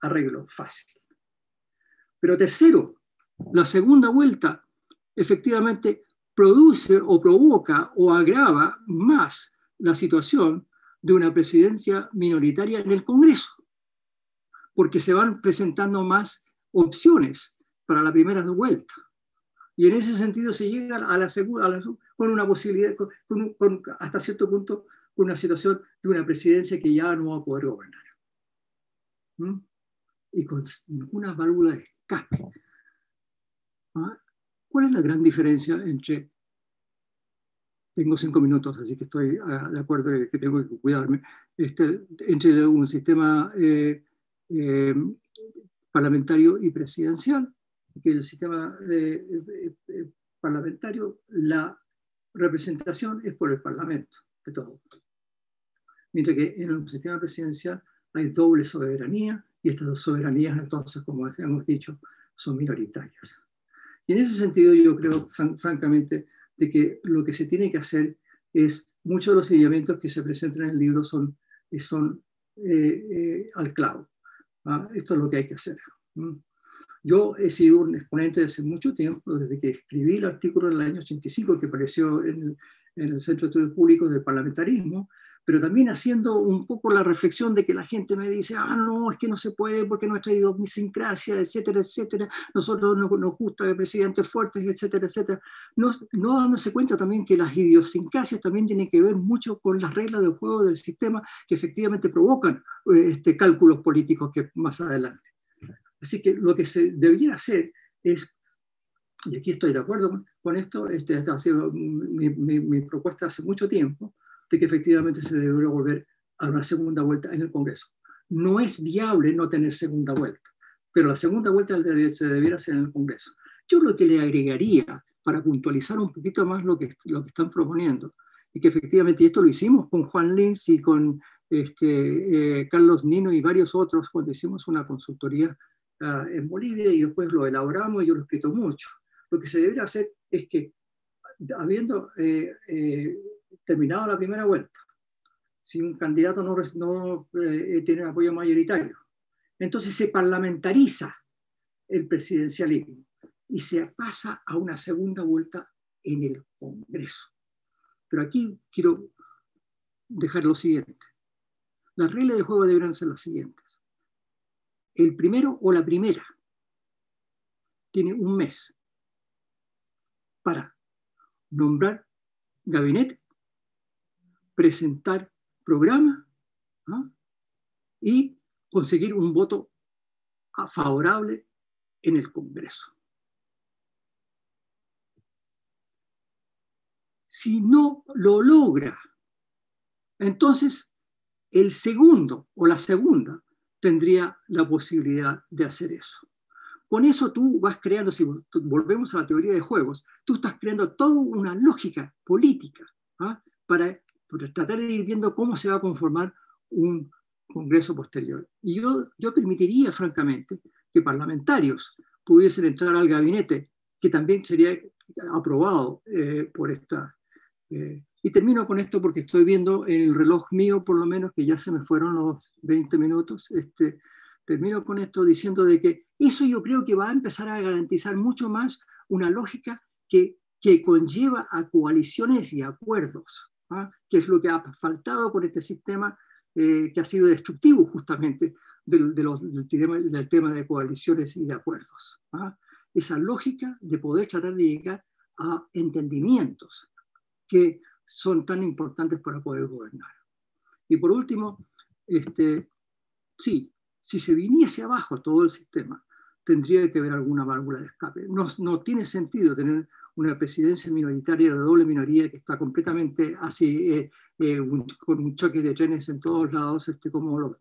arreglo fácil. Pero tercero, la segunda vuelta efectivamente produce o provoca o agrava más la situación de una presidencia minoritaria en el Congreso, porque se van presentando más opciones para la primera vuelta. Y en ese sentido se llega a la segunda, con una posibilidad, con, hasta cierto punto, con una situación de una presidencia que ya no va a poder gobernar. ¿Mm? Y con ninguna válvula de escape. ¿Ah? ¿Cuál es la gran diferencia entre, tengo cinco minutos, así que estoy ah, de acuerdo que tengo que cuidarme, este, entre un sistema eh, eh, parlamentario y presidencial? Que el sistema eh, parlamentario, la representación es por el Parlamento, de todo. Mientras que en el sistema presidencial hay doble soberanía y estas dos soberanías, entonces, como hemos dicho, son minoritarias. Y en ese sentido yo creo, francamente, de que lo que se tiene que hacer es, muchos de los señalamientos que se presentan en el libro son, son eh, eh, al clavo. ¿Ah? Esto es lo que hay que hacer. Yo he sido un exponente desde mucho tiempo, desde que escribí el artículo en el año 85 que apareció en en el Centro de Estudios Públicos del Parlamentarismo, pero también haciendo un poco la reflexión de que la gente me dice, ah, no, es que no se puede porque nuestra idiosincrasia, etcétera, etcétera, nosotros nos, nos gusta presidentes fuertes, etcétera, etcétera. No, no dándose cuenta también que las idiosincrasias también tienen que ver mucho con las reglas del juego del sistema que efectivamente provocan eh, este, cálculos políticos que más adelante. Así que lo que se debería hacer es y aquí estoy de acuerdo con esto, este, ha sido mi, mi, mi, propuesta hace mucho tiempo, de que efectivamente se debería volver a una segunda vuelta en el Congreso. No es viable no tener segunda vuelta, pero la segunda vuelta se debiera hacer en el Congreso. Yo lo que le agregaría para puntualizar un poquito más lo que, lo que están proponiendo, y que efectivamente, y esto lo hicimos con Juan Lins y con este, eh, Carlos Nino y varios otros cuando hicimos una consultoría uh, en Bolivia y después lo elaboramos y yo lo escrito mucho. Lo que se debería hacer es que, habiendo eh, eh, terminado la primera vuelta, si un candidato no, no eh, tiene apoyo mayoritario, entonces se parlamentariza el presidencialismo y se pasa a una segunda vuelta en el Congreso. Pero aquí quiero dejar lo siguiente. Las reglas de juego deberán ser las siguientes. El primero o la primera tiene un mes para nombrar gabinete presentar programa y conseguir un voto favorable en el Congreso. Si no lo logra, entonces el segundo o la segunda tendría la posibilidad de hacer eso. Con eso tú vas creando, si volvemos a la teoría de juegos, tú estás creando toda una lógica política ¿ah? para tratar de ir viendo cómo se va a conformar un Congreso posterior. Y yo, yo permitiría, francamente, que parlamentarios pudiesen entrar al gabinete, que también sería aprobado eh, por esta. Eh, y termino con esto porque estoy viendo en el reloj mío, por lo menos, que ya se me fueron los 20 minutos. Este, termino con esto diciendo de que eso yo creo que va a empezar a garantizar mucho más una lógica que, que conlleva a coaliciones y acuerdos. ¿Ah? que es lo que ha faltado con este sistema eh, que ha sido destructivo justamente del, del, tema, de coaliciones y de acuerdos. ¿ah? Esa lógica de poder tratar de llegar a entendimientos que son tan importantes para poder gobernar. Y por último, este, sí, si se viniese abajo todo el sistema, tendría que haber alguna válvula de escape. No, no tiene sentido tener una presidencia minoritaria de doble minoría que está completamente así, eh, eh, con un choque de trenes en todos lados, este, como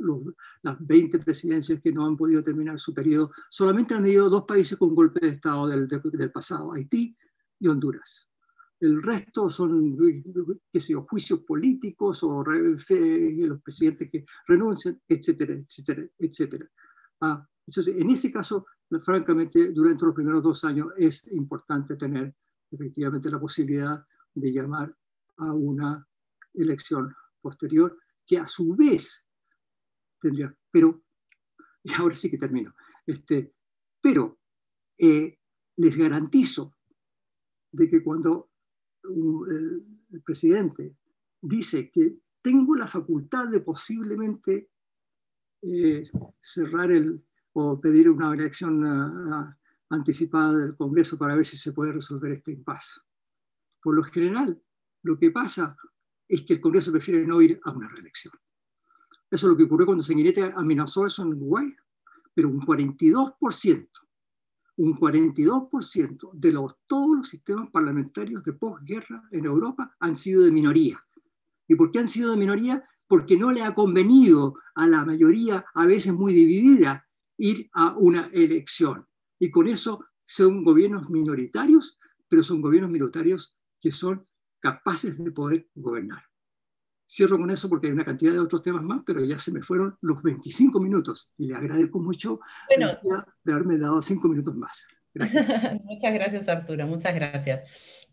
las 20 presidencias que no han podido terminar su periodo. Solamente han habido dos países con golpe de Estado del, del pasado, Haití y Honduras. El resto son, qué sé juicios políticos o los presidentes que renuncian, etcétera, etcétera, etcétera. Ah, entonces, en ese caso, francamente, durante los primeros dos años es importante tener efectivamente la posibilidad de llamar a una elección posterior que a su vez tendría, pero, y ahora sí que termino, este, pero eh, les garantizo de que cuando el, presidente dice que tengo la facultad de posiblemente eh, cerrar el, o pedir una elección ah, ah, anticipada del Congreso para ver si se puede resolver este impasse. Por lo general, lo que pasa es que el Congreso prefiere no ir a una reelección. Eso es lo que ocurrió cuando Sanguinete amenazó eso en Uruguay, pero un 42%, un 42% de los, todos los sistemas parlamentarios de posguerra en Europa han sido de minoría. ¿Y por qué han sido de minoría? Porque no le ha convenido a la mayoría, a veces muy dividida, ir a una elección. Y con eso son gobiernos minoritarios, pero son gobiernos minoritarios que son capaces de poder gobernar. Cierro con eso porque hay una cantidad de otros temas más, pero ya se me fueron los 25 minutos y le agradezco mucho bueno, de haberme dado cinco minutos más. muchas gracias, Arturo, muchas gracias.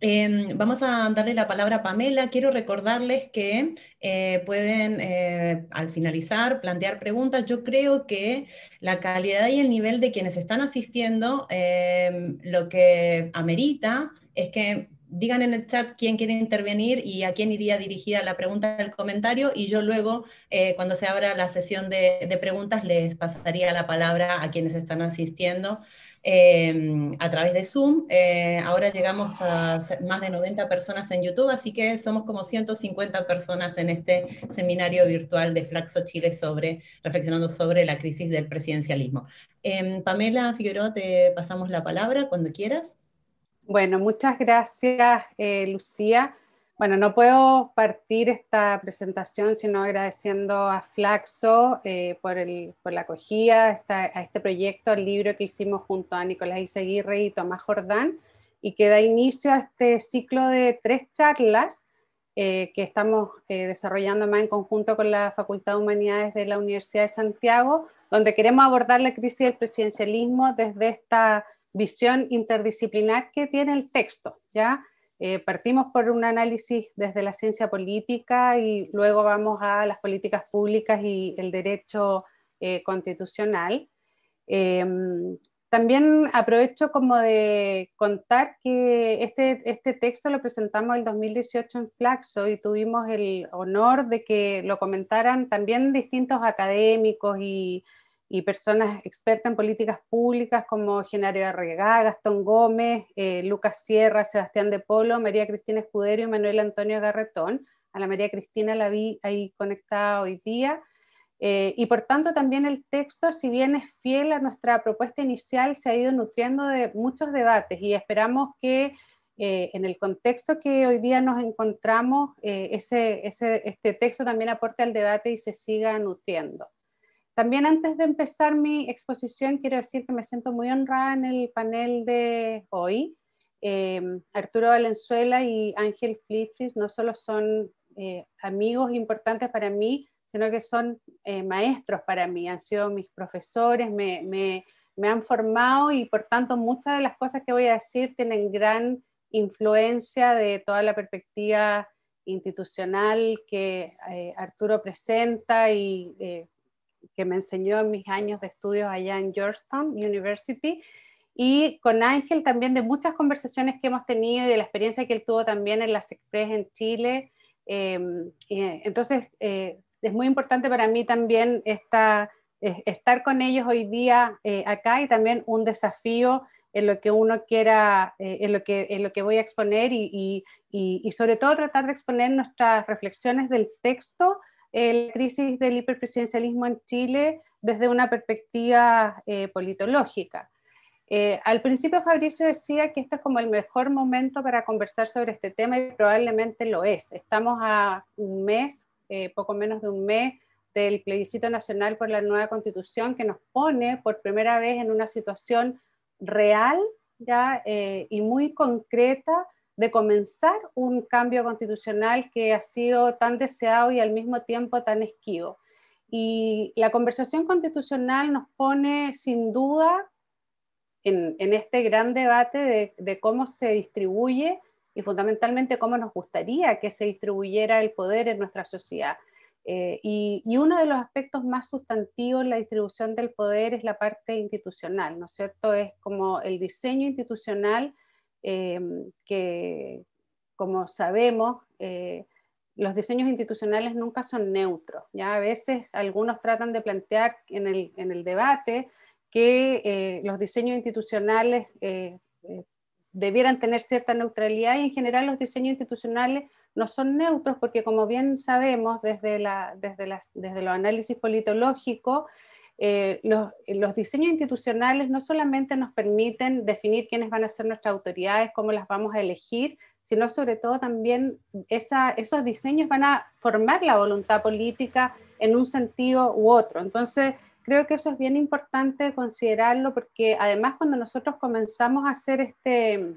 Em, vamos a darle la palabra a Pamela. Quiero recordarles que eh, pueden, eh, al finalizar, plantear preguntas. Yo creo que la calidad y el nivel de quienes están asistiendo em, lo que amerita es que digan en el chat quién quiere intervenir y a quién iría dirigida la pregunta del comentario y yo luego, eh, cuando se abra la sesión de, de preguntas, les pasaría la palabra a quienes están asistiendo. Em, a través de Zoom. Eh, ahora llegamos a más de 90 personas en YouTube, así que somos como 150 personas en este seminario virtual de Flaxo Chile sobre, reflexionando sobre la crisis del presidencialismo. Em, Pamela Figueroa, te pasamos la palabra cuando quieras. Bueno, muchas gracias, eh, Lucía. Bueno, no puedo partir esta presentación sino agradeciendo a Flaxo eh, por, el, por, la acogida a este proyecto, al libro que hicimos junto a Nicolás Iseguirre y Tomás Jordán, y que da inicio a este ciclo de tres charlas eh, que estamos eh, desarrollando más en conjunto con la Facultad de Humanidades de la Universidad de Santiago, donde queremos abordar la crisis del presidencialismo desde esta visión interdisciplinar que tiene el texto, ¿ya? Eh, partimos por un análisis desde la ciencia política y luego vamos a las políticas públicas y el derecho eh, constitucional. Em, también aprovecho como de contar que este, este texto lo presentamos el 2018 en Flaxo y tuvimos el honor de que lo comentaran también distintos académicos y y personas expertas en políticas públicas como Genario Arregá, Gastón Gómez, eh, Lucas Sierra, Sebastián de Polo, María Cristina Escudero y Manuel Antonio Garretón. A la María Cristina la vi ahí conectada hoy día. Eh, y por tanto también el texto, si bien es fiel a nuestra propuesta inicial, se ha ido nutriendo de muchos debates y esperamos que eh, en el contexto que hoy día nos encontramos, ese, ese, este texto también aporte al debate y se siga nutriendo. También antes de empezar mi exposición, quiero decir que me siento muy honrada en el panel de hoy. Em, Arturo Valenzuela y Ángel Flitris no solo son eh, amigos importantes para mí, sino que son eh, maestros para mí, han sido mis profesores, me, me, han formado y por tanto muchas de las cosas que voy a decir tienen gran influencia de toda la perspectiva institucional que eh, Arturo presenta y que me enseñó en mis años de estudios allá en Georgetown University. Y con Ángel también de muchas conversaciones que hemos tenido y de la experiencia que él tuvo también en las Express en Chile. Em, entonces, eh, es muy importante para mí también esta, estar con ellos hoy día eh, acá y también un desafío en lo que uno quiera, eh, en, lo que, en lo que voy a exponer y, y, y, sobre todo tratar de exponer nuestras reflexiones del texto la crisis del hiperpresidencialismo en Chile desde una perspectiva eh, politológica. Eh, al principio Fabricio decía que este es como el mejor momento para conversar sobre este tema y probablemente lo es. Estamos a un mes, eh, poco menos de un mes del plebiscito nacional por la nueva constitución que nos pone por primera vez en una situación real ya, eh, y muy concreta de comenzar un cambio constitucional que ha sido tan deseado y al mismo tiempo tan esquivo. Y la conversación constitucional nos pone sin duda en, este gran debate de, cómo se distribuye y fundamentalmente cómo nos gustaría que se distribuyera el poder en nuestra sociedad. Eh, y, uno de los aspectos más sustantivos en la distribución del poder es la parte institucional, ¿no es cierto? Es como el diseño institucional eh, que, como sabemos, eh, los diseños institucionales nunca son neutros. ¿ya? A veces algunos tratan de plantear en el, en el debate que eh, los diseños institucionales eh, debieran tener cierta neutralidad y en general los diseños institucionales no son neutros porque como bien sabemos desde, la, desde, las, desde los análisis politológicos, los, los, diseños institucionales no solamente nos permiten definir quiénes van a ser nuestras autoridades, cómo las vamos a elegir, sino sobre todo también esa, esos diseños van a formar la voluntad política en un sentido u otro. Entonces, creo que eso es bien importante considerarlo porque además cuando nosotros comenzamos a hacer este,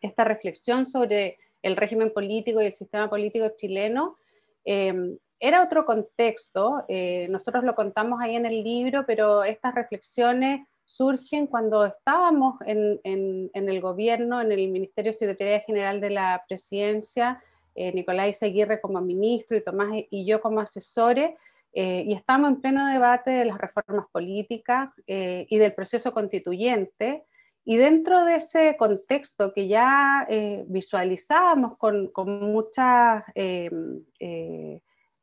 esta reflexión sobre el régimen político y el sistema político chileno, eh, era otro contexto, eh, nosotros lo contamos ahí en el libro, pero estas reflexiones surgen cuando estábamos en, en, el gobierno, en el Ministerio de Secretaría General de la Presidencia, eh, Nicolás Aguirre como ministro y Tomás y yo como asesores, eh, y estamos en pleno debate de las reformas políticas eh, y del proceso constituyente. Y dentro de ese contexto que ya eh, visualizábamos con, con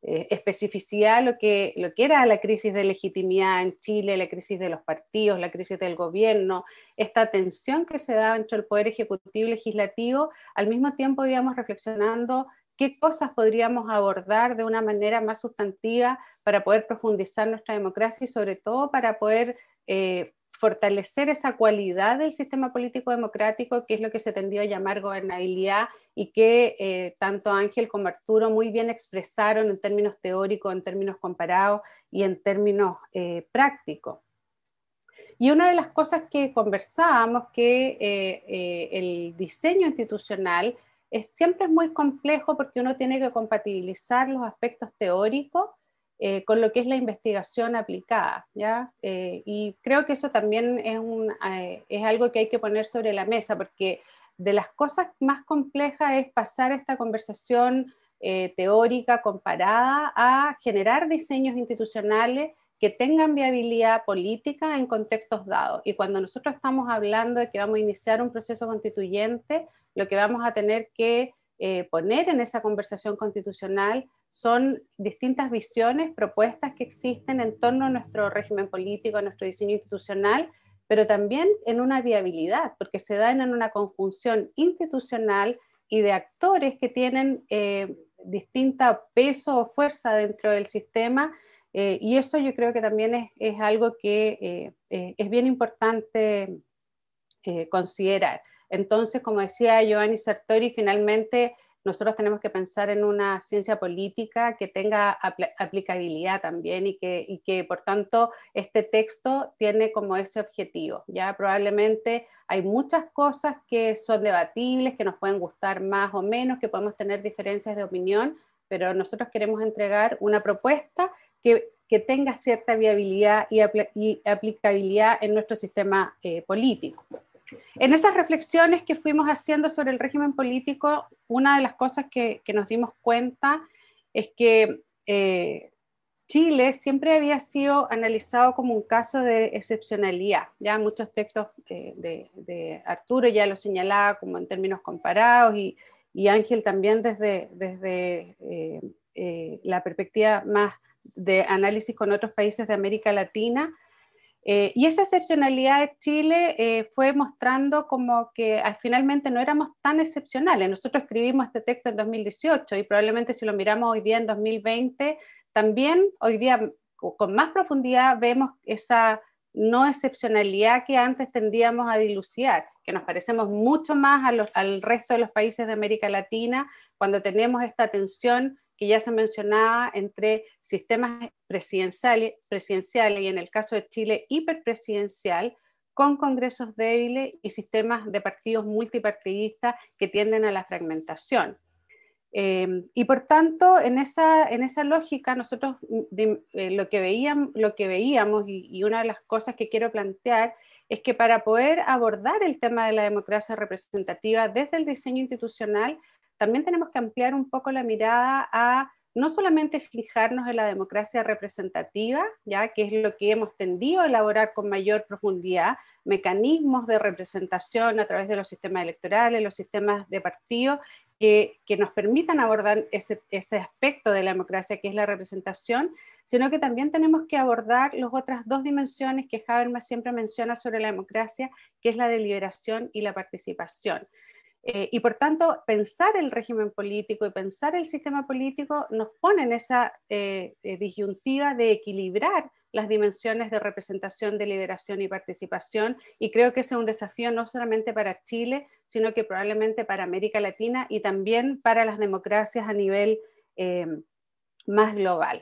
mucha especificidad lo que, lo que era la crisis de legitimidad en Chile, la crisis de los partidos, la crisis del gobierno, esta tensión que se daba entre el Poder Ejecutivo y Legislativo, al mismo tiempo íbamos reflexionando qué cosas podríamos abordar de una manera más sustantiva para poder profundizar nuestra democracia y sobre todo para poder eh, fortalecer esa cualidad del sistema político democrático, que es lo que se tendió a llamar gobernabilidad y que eh, tanto Ángel como Arturo muy bien expresaron en términos teóricos, en términos comparados y en términos eh, prácticos. Y una de las cosas que conversábamos, que el diseño institucional siempre es muy complejo porque uno tiene que compatibilizar los aspectos teóricos eh, con lo que es la investigación aplicada, ¿ya? Eh, y creo que eso también es, un, eh, es algo que hay que poner sobre la mesa, porque de las cosas más complejas es pasar esta conversación teórica comparada a generar diseños institucionales que tengan viabilidad política en contextos dados. Y cuando nosotros estamos hablando de que vamos a iniciar un proceso constituyente, lo que vamos a tener que poner en esa conversación constitucional son distintas visiones, propuestas que existen en torno a nuestro régimen político, a nuestro diseño institucional, pero también en una viabilidad, porque se dan en una conjunción institucional y de actores que tienen eh, distinta peso o fuerza dentro del sistema, eh, y eso yo creo que también es, es algo que es bien importante considerar. Entonces, como decía Giovanni Sartori, finalmente nosotros tenemos que pensar en una ciencia política que tenga aplicabilidad también y que, que, por tanto, este texto tiene como ese objetivo. Ya probablemente hay muchas cosas que son debatibles, que nos pueden gustar más o menos, que podemos tener diferencias de opinión, pero nosotros queremos entregar una propuesta que que tenga cierta viabilidad y, aplicabilidad en nuestro sistema eh, político. En esas reflexiones que fuimos haciendo sobre el régimen político, una de las cosas que, nos dimos cuenta es que eh, Chile siempre había sido analizado como un caso de excepcionalidad. Ya muchos textos de, Arturo ya lo señalaba como en términos comparados y, Ángel también desde, desde eh, la perspectiva más de análisis con otros países de América Latina. Eh, y esa excepcionalidad de Chile eh, fue mostrando como que al, finalmente no éramos tan excepcionales. Nosotros escribimos este texto en 2018 y probablemente si lo miramos hoy día en 2020, también hoy día con más profundidad vemos esa no excepcionalidad que antes tendíamos a dilucidar, que nos parecemos mucho más al resto de los países de América Latina cuando tenemos esta tensión que ya se mencionaba entre sistemas presidenciales, presidenciales y en el caso de Chile hiperpresidencial, con congresos débiles y sistemas de partidos multipartidistas que tienden a la fragmentación. Eh, y por tanto, en esa, en esa lógica, nosotros mm, eh, lo, que veíamos, lo que veíamos y, una de las cosas que quiero plantear es que para poder abordar el tema de la democracia representativa desde el diseño institucional, también tenemos que ampliar un poco la mirada a no solamente fijarnos en la democracia representativa, ya que es lo que hemos tendido a elaborar con mayor profundidad, mecanismos de representación a través de los sistemas electorales, los sistemas de partidos, que, nos permitan abordar ese, ese, aspecto de la democracia que es la representación, sino que también tenemos que abordar las otras dos dimensiones que Habermas siempre menciona sobre la democracia, que es la deliberación y la participación. Eh, y por tanto, pensar el régimen político y pensar el sistema político nos pone en esa eh, eh, disyuntiva de equilibrar las dimensiones de representación, deliberación y participación. Y creo que ese es un desafío no solamente para Chile, sino que probablemente para América Latina y también para las democracias a nivel más global.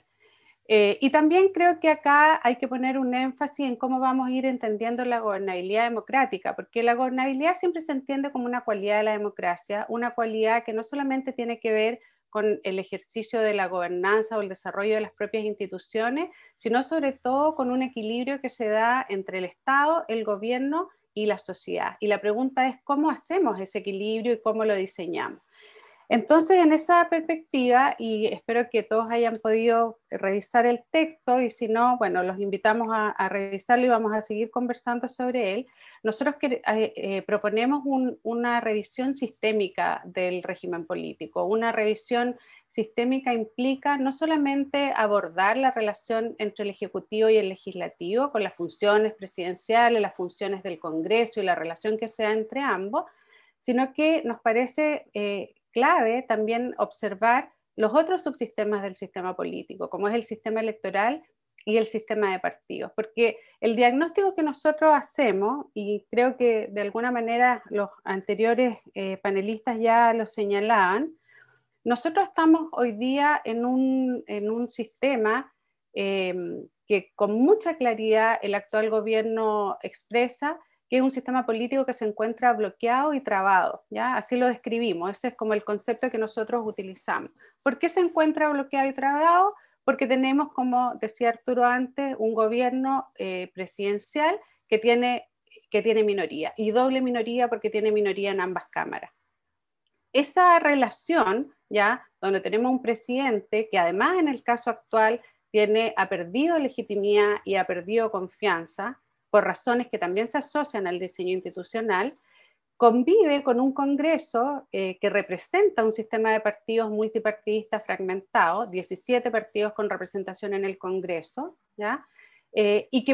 Eh, y también creo que acá hay que poner un énfasis en cómo vamos a ir entendiendo la gobernabilidad democrática, porque la gobernabilidad siempre se entiende como una cualidad de la democracia, una cualidad que no solamente tiene que ver con el ejercicio de la gobernanza o el desarrollo de las propias instituciones, sino sobre todo con un equilibrio que se da entre el Estado, el gobierno y la sociedad. Y la pregunta es cómo hacemos ese equilibrio y cómo lo diseñamos. Entonces, en esa perspectiva, y espero que todos hayan podido revisar el texto, y si no, bueno, los invitamos a, revisarlo y vamos a seguir conversando sobre él. Nosotros eh, eh, proponemos una revisión sistémica del régimen político. Una revisión sistémica implica no solamente abordar la relación entre el Ejecutivo y el Legislativo, con las funciones presidenciales, las funciones del Congreso y la relación que sea entre ambos, sino que nos parece... Eh, clave también observar los otros subsistemas del sistema político, como es el sistema electoral y el sistema de partidos, porque el diagnóstico que nosotros hacemos, y creo que de alguna manera los anteriores eh, panelistas ya lo señalaban, nosotros estamos hoy día en un, en un sistema eh, que con mucha claridad el actual gobierno expresa es un sistema político que se encuentra bloqueado y trabado, ¿ya? Así lo describimos, ese es como el concepto que nosotros utilizamos. ¿Por qué se encuentra bloqueado y trabado? Porque tenemos, como decía Arturo antes, un gobierno eh, presidencial que tiene, que tiene minoría, y doble minoría porque tiene minoría en ambas cámaras. Esa relación, ¿ya? Donde tenemos un presidente que además en el caso actual tiene, ha perdido legitimidad y ha perdido confianza, por razones que también se asocian al diseño institucional, convive con un Congreso eh, que representa un sistema de partidos multipartidistas fragmentado, 17 partidos con representación en el Congreso, ¿ya? Eh, y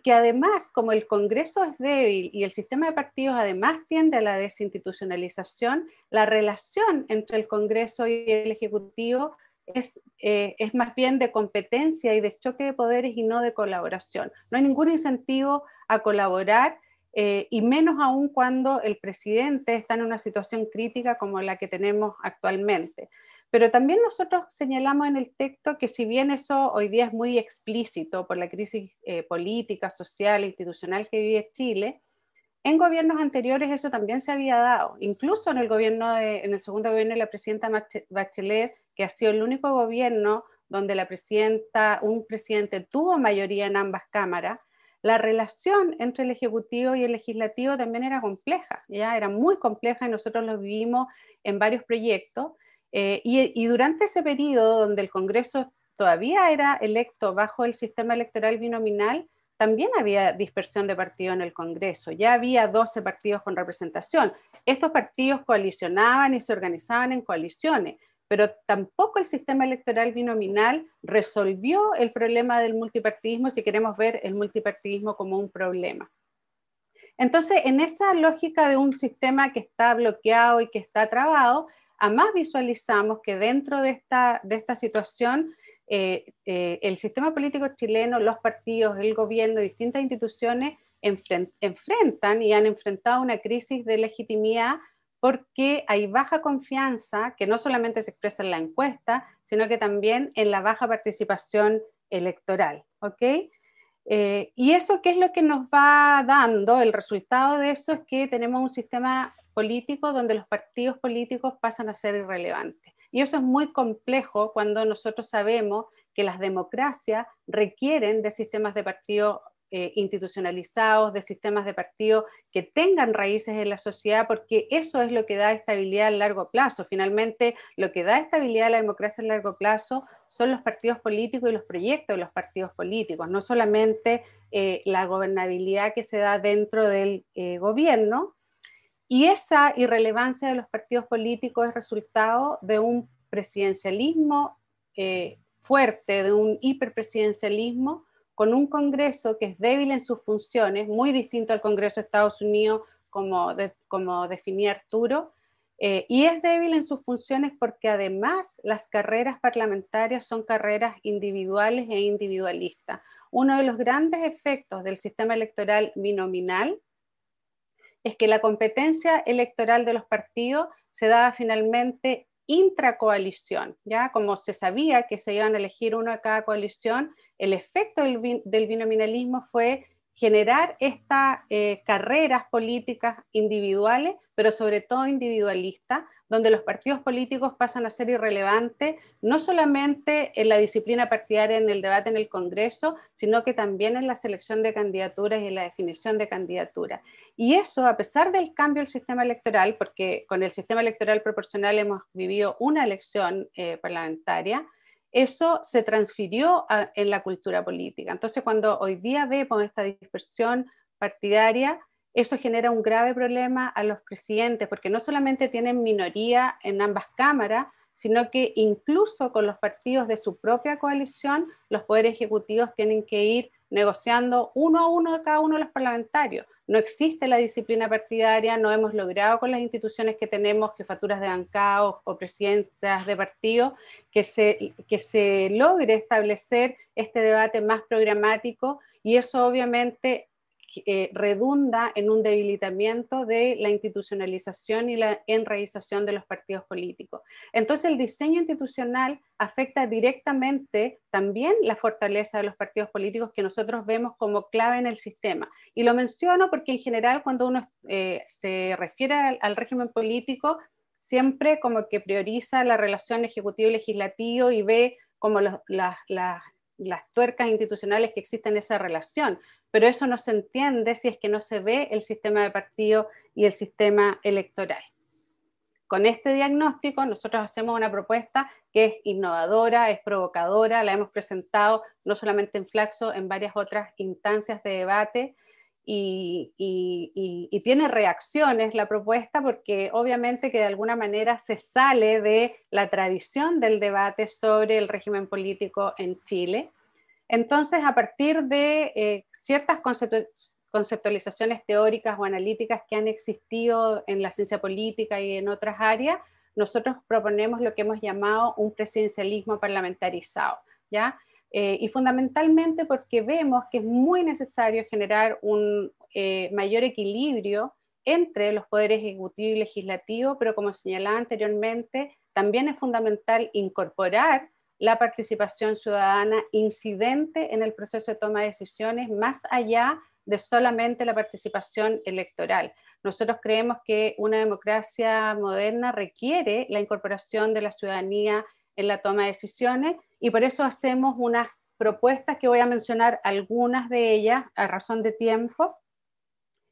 que además, como el Congreso es débil y el sistema de partidos además tiende a la desinstitucionalización, la relación entre el Congreso y el Ejecutivo es, eh, es, más bien de competencia y de choque de poderes y no de colaboración. No hay ningún incentivo a colaborar eh, y menos aún cuando el presidente está en una situación crítica como la que tenemos actualmente. Pero también nosotros señalamos en el texto que si bien eso hoy día es muy explícito por la crisis eh, política, social, institucional que vive Chile, en gobiernos anteriores eso también se había dado, incluso en el gobierno en el segundo gobierno de la presidenta Bachelet, que ha sido el único gobierno donde la presidenta, un presidente tuvo mayoría en ambas cámaras, la relación entre el ejecutivo y el legislativo también era compleja, ya era muy compleja y nosotros lo vivimos en varios proyectos. Eh, y, durante ese periodo donde el Congreso todavía era electo bajo el sistema electoral binominal, también había dispersión de partidos en el Congreso, ya había 12 partidos con representación. Estos partidos coalicionaban y se organizaban en coaliciones, pero tampoco el sistema electoral binominal resolvió el problema del multipartidismo si queremos ver el multipartidismo como un problema. Entonces, en esa lógica de un sistema que está bloqueado y que está trabado, además visualizamos que dentro de esta, de esta situación eh, eh, el sistema político chileno, los partidos, el gobierno, distintas instituciones enfrentan y han enfrentado una crisis de legitimidad porque hay baja confianza que no solamente se expresa en la encuesta, sino que también en la baja participación electoral. ¿ok? Eh, y eso, ¿qué es lo que nos va dando? El resultado de eso es que tenemos un sistema político donde los partidos políticos pasan a ser irrelevantes. Y eso es muy complejo cuando nosotros sabemos que las democracias requieren de sistemas de partido eh, institucionalizados, de sistemas de partido que tengan raíces en la sociedad, porque eso es lo que da estabilidad a largo plazo. Finalmente, lo que da estabilidad a la democracia a largo plazo son los partidos políticos y los proyectos de los partidos políticos, no solamente eh, la gobernabilidad que se da dentro del eh, gobierno. Y esa irrelevancia de los partidos políticos es resultado de un presidencialismo fuerte, de un hiperpresidencialismo con un Congreso que es débil en sus funciones, muy distinto al Congreso de Estados Unidos, como, como definía Arturo, eh, y es débil en sus funciones porque además las carreras parlamentarias son carreras individuales e individualistas. Uno de los grandes efectos del sistema electoral binominal es que la competencia electoral de los partidos se daba finalmente intracoalición, ya como se sabía que se iban a elegir uno a cada coalición, el efecto del, binominalismo fue generar estas eh, carreras políticas individuales, pero sobre todo individualistas, donde los partidos políticos pasan a ser irrelevantes, no solamente en la disciplina partidaria en el debate en el Congreso, sino que también en la selección de candidaturas y en la definición de candidaturas. Y eso, a pesar del cambio del sistema electoral, porque con el sistema electoral proporcional hemos vivido una elección eh, parlamentaria, eso se transfirió en la cultura política. Entonces, cuando hoy día vemos esta dispersión partidaria, eso genera un grave problema a los presidentes, porque no solamente tienen minoría en ambas cámaras, sino que incluso con los partidos de su propia coalición, los poderes ejecutivos tienen que ir negociando uno a uno de cada uno de los parlamentarios. No existe la disciplina partidaria, no hemos logrado con las instituciones que tenemos, jefaturas de bancados o presidentas de partido, que se, que se logre establecer este debate más programático y eso obviamente eh, redunda en un debilitamiento de la institucionalización y la enraización de los partidos políticos. Entonces el diseño institucional afecta directamente también la fortaleza de los partidos políticos que nosotros vemos como clave en el sistema. Y lo menciono porque en general cuando uno eh, se refiere al, régimen político, siempre como que prioriza la relación ejecutivo y ve como las tuercas institucionales que existen en esa relación pero eso no se entiende si es que no se ve el sistema de partido y el sistema electoral. Con este diagnóstico nosotros hacemos una propuesta que es innovadora, es provocadora, la hemos presentado no solamente en Flaxo, en varias otras instancias de debate y, y, tiene reacciones la propuesta porque obviamente que de alguna manera se sale de la tradición del debate sobre el régimen político en Chile. Entonces, a partir de eh, ciertas conceptualizaciones teóricas o analíticas que han existido en la ciencia política y en otras áreas, nosotros proponemos lo que hemos llamado un presidencialismo parlamentarizado, ¿ya? Eh, y fundamentalmente porque vemos que es muy necesario generar un eh, mayor equilibrio entre los poderes ejecutivo y legislativo, pero como señalaba anteriormente, también es fundamental incorporar la participación ciudadana incidente en el proceso de toma de decisiones más allá de solamente la participación electoral. Nosotros creemos que una democracia moderna requiere la incorporación de la ciudadanía en la toma de decisiones y por eso hacemos unas propuestas que voy a mencionar algunas de ellas a razón de tiempo,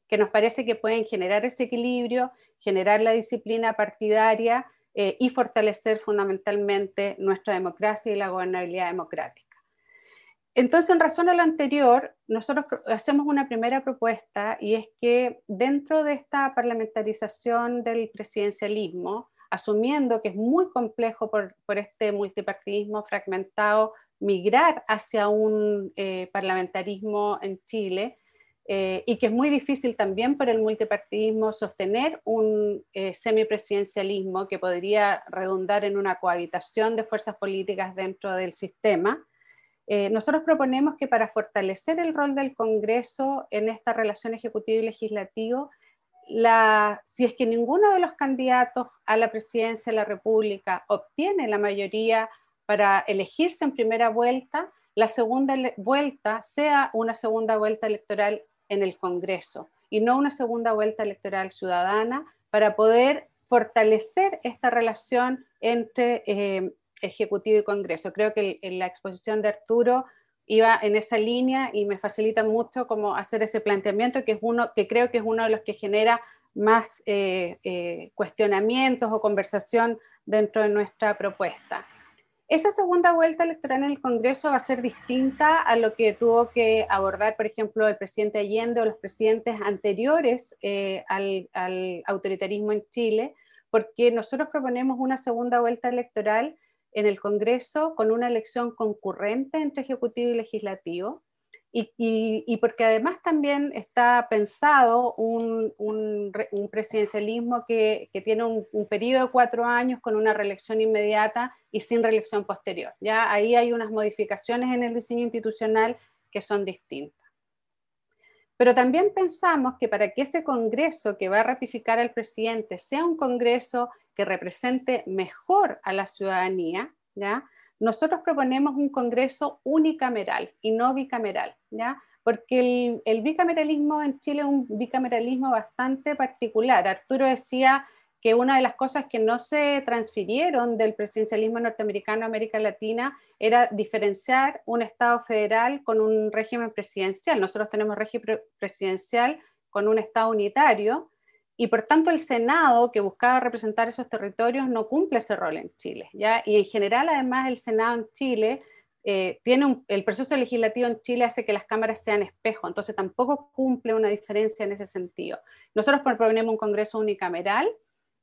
que nos parece que pueden generar ese equilibrio, generar la disciplina partidaria, eh, y fortalecer fundamentalmente nuestra democracia y la gobernabilidad democrática. Entonces, en razón a lo anterior, nosotros hacemos una primera propuesta y es que dentro de esta parlamentarización del presidencialismo, asumiendo que es muy complejo por, por este multipartidismo fragmentado migrar hacia un eh, parlamentarismo en Chile, eh, y que es muy difícil también por el multipartidismo sostener un eh, semipresidencialismo que podría redundar en una cohabitación de fuerzas políticas dentro del sistema. Eh, nosotros proponemos que para fortalecer el rol del Congreso en esta relación ejecutivo y legislativo, la, si es que ninguno de los candidatos a la presidencia de la República obtiene la mayoría para elegirse en primera vuelta, la segunda vuelta sea una segunda vuelta electoral en el Congreso y no una segunda vuelta electoral ciudadana para poder fortalecer esta relación entre eh, Ejecutivo y Congreso. Creo que la exposición de Arturo iba en esa línea y me facilita mucho como hacer ese planteamiento que es uno que creo que es uno de los que genera más eh, eh, cuestionamientos o conversación dentro de nuestra propuesta. Esa segunda vuelta electoral en el Congreso va a ser distinta a lo que tuvo que abordar, por ejemplo, el presidente Allende o los presidentes anteriores eh, al, al, autoritarismo en Chile, porque nosotros proponemos una segunda vuelta electoral en el Congreso con una elección concurrente entre Ejecutivo y Legislativo, y, porque además también está pensado un, presidencialismo que, tiene un, periodo de cuatro años con una reelección inmediata y sin reelección posterior. Ya ahí hay unas modificaciones en el diseño institucional que son distintas. Pero también pensamos que para que ese Congreso que va a ratificar al presidente sea un Congreso que represente mejor a la ciudadanía, ¿ya? Nosotros proponemos un Congreso unicameral y no bicameral, ¿ya? Porque el, bicameralismo en Chile es un bicameralismo bastante particular. Arturo decía que una de las cosas que no se transfirieron del presidencialismo norteamericano a América Latina era diferenciar un Estado federal con un régimen presidencial. Nosotros tenemos régimen presidencial con un Estado unitario, y por tanto el Senado, que buscaba representar esos territorios, no cumple ese rol en Chile. ¿ya? Y en general, además, el Senado en Chile eh, tiene el proceso legislativo en Chile hace que las cámaras sean espejo, entonces tampoco cumple una diferencia en ese sentido. Nosotros proponemos un Congreso unicameral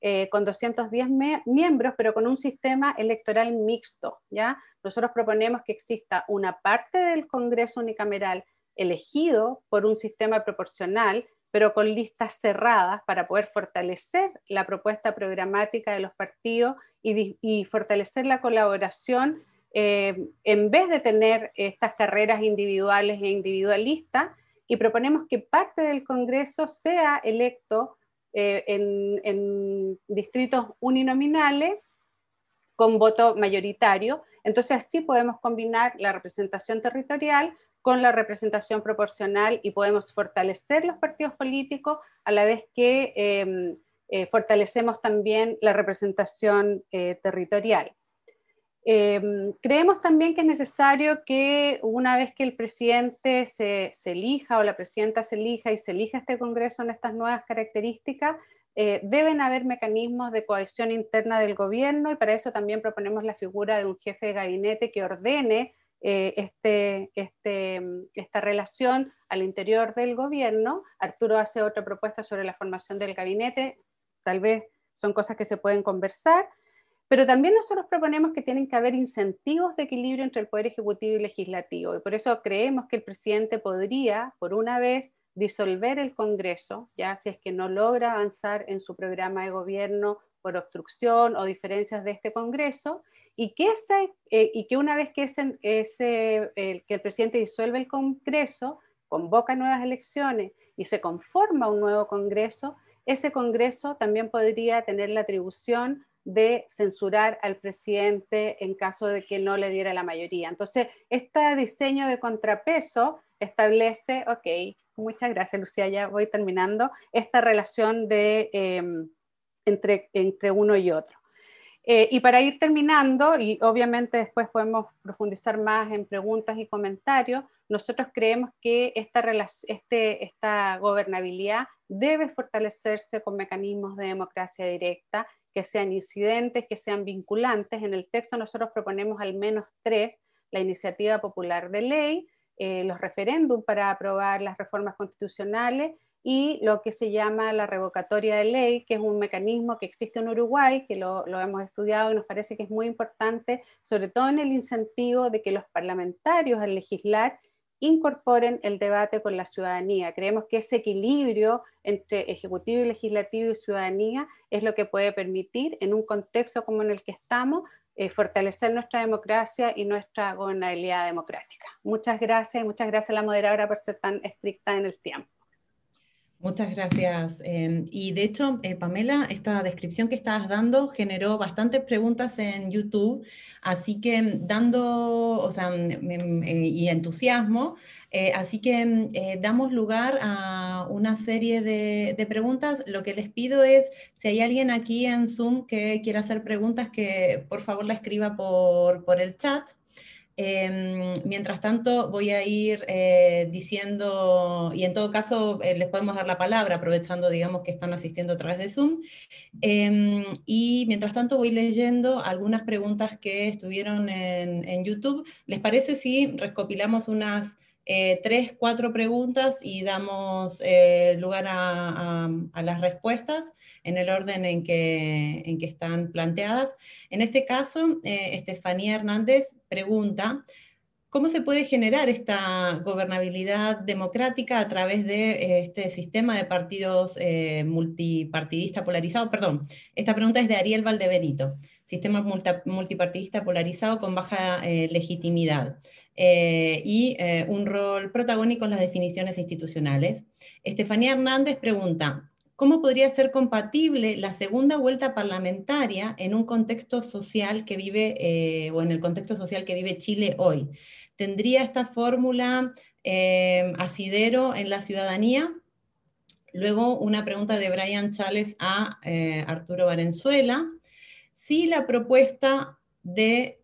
eh, con 210 miembros, pero con un sistema electoral mixto. ¿ya? Nosotros proponemos que exista una parte del Congreso unicameral elegido por un sistema proporcional pero con listas cerradas para poder fortalecer la propuesta programática de los partidos y, fortalecer la colaboración eh, en vez de tener estas carreras individuales e individualistas. Y proponemos que parte del Congreso sea electo eh, en, en distritos uninominales con voto mayoritario. Entonces así podemos combinar la representación territorial con la representación proporcional y podemos fortalecer los partidos políticos a la vez que em, eh, fortalecemos también la representación eh, territorial. Em, creemos también que es necesario que una vez que el presidente se, elija o la presidenta se elija y se elija este Congreso en estas nuevas características, eh, deben haber mecanismos de cohesión interna del gobierno y para eso también proponemos la figura de un jefe de gabinete que ordene eh, este, este, esta relación al interior del gobierno. Arturo hace otra propuesta sobre la formación del gabinete, tal vez son cosas que se pueden conversar, pero también nosotros proponemos que tienen que haber incentivos de equilibrio entre el Poder Ejecutivo y Legislativo, y por eso creemos que el presidente podría, por una vez, disolver el Congreso, ya si es que no logra avanzar en su programa de gobierno por obstrucción o diferencias de este Congreso, y que, eh, y que una vez que, ese, ese que el presidente disuelve el Congreso, convoca nuevas elecciones y se conforma un nuevo Congreso, ese Congreso también podría tener la atribución de censurar al presidente en caso de que no le diera la mayoría. Entonces, este diseño de contrapeso establece, ok, muchas gracias Lucía, ya voy terminando, esta relación de, em, entre, entre uno y otro. Eh, y para ir terminando, y obviamente después podemos profundizar más en preguntas y comentarios, nosotros creemos que esta, este, esta gobernabilidad debe fortalecerse con mecanismos de democracia directa, que sean incidentes, que sean vinculantes. En el texto nosotros proponemos al menos tres, la iniciativa popular de ley, eh, los referéndums para aprobar las reformas constitucionales y lo que se llama la revocatoria de ley, que es un mecanismo que existe en Uruguay, que lo, hemos estudiado y nos parece que es muy importante, sobre todo en el incentivo de que los parlamentarios al legislar incorporen el debate con la ciudadanía. Creemos que ese equilibrio entre ejecutivo y legislativo y ciudadanía es lo que puede permitir, en un contexto como en el que estamos, eh, fortalecer nuestra democracia y nuestra gobernabilidad democrática. Muchas gracias y muchas gracias a la moderadora por ser tan estricta en el tiempo. Muchas gracias. Em, y de hecho, eh, Pamela, esta descripción que estabas dando generó bastantes preguntas en YouTube, así que mm, dando, o sea, eh, y entusiasmo, eh, así que damos lugar a una serie de, de, preguntas. Lo que les pido es, si hay alguien aquí en Zoom que quiera hacer preguntas, que por favor la escriba por, por el chat. Em, mientras tanto, voy a ir eh, diciendo, y en todo caso eh, les podemos dar la palabra, aprovechando, digamos, que están asistiendo a través de Zoom. Em, y mientras tanto voy leyendo algunas preguntas que estuvieron en, en YouTube. ¿Les parece si recopilamos unas eh, tres, cuatro preguntas y damos eh, lugar a, las respuestas en el orden en que, están planteadas. En este caso, eh, Estefanía Hernández pregunta, ¿cómo se puede generar esta gobernabilidad democrática a través de este sistema de partidos multipartidista polarizado? Perdón, esta pregunta es de Ariel Valdebenito sistema multipartidista polarizado con baja legitimidad. Eh, y eh, un rol protagónico en las definiciones institucionales. Estefanía Hernández pregunta, ¿cómo podría ser compatible la segunda vuelta parlamentaria en un contexto social que vive, eh, o en el contexto social que vive Chile hoy? ¿Tendría esta fórmula asidero en la ciudadanía? Luego una pregunta de Brian Chales a Arturo Valenzuela. Si la propuesta de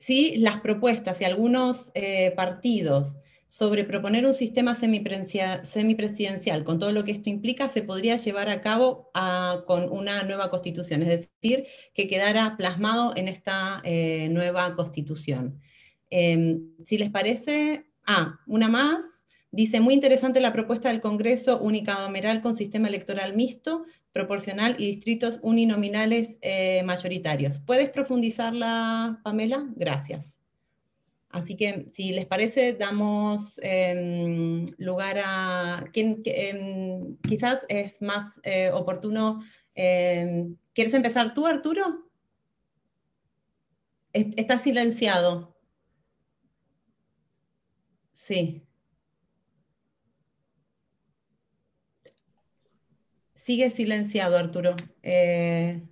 ¿sí? las propuestas y algunos eh, partidos sobre proponer un sistema semipresidencial con todo lo que esto implica se podría llevar a cabo ah, con una nueva constitución, es decir, que quedara plasmado en esta eh, nueva constitución. Em, si les parece, ah, una más, dice, muy interesante la propuesta del Congreso unicameral con sistema electoral mixto, proporcional y distritos uninominales eh, mayoritarios. ¿Puedes profundizarla, Pamela? Gracias. Así que, si les parece, damos em, lugar a quien em, quizás es más eh, oportuno. Em, ¿Quieres empezar tú, Arturo? Está silenciado. Sí. Sigue silenciado, Arturo. Eh,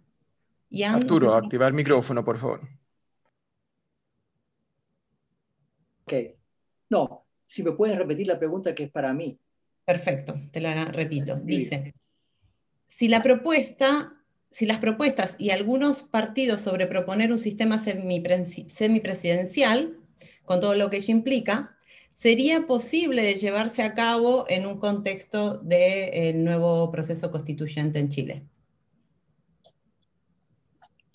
Arturo, activar micrófono, por favor. Ok. No, si me puedes repetir la pregunta que es para mí. Perfecto, te la repito. Dice, si la propuesta, si las propuestas y algunos partidos sobre proponer un sistema semipresidencial, con todo lo que ello implica, sería posible de llevarse a cabo en un contexto del nuevo proceso constituyente en Chile.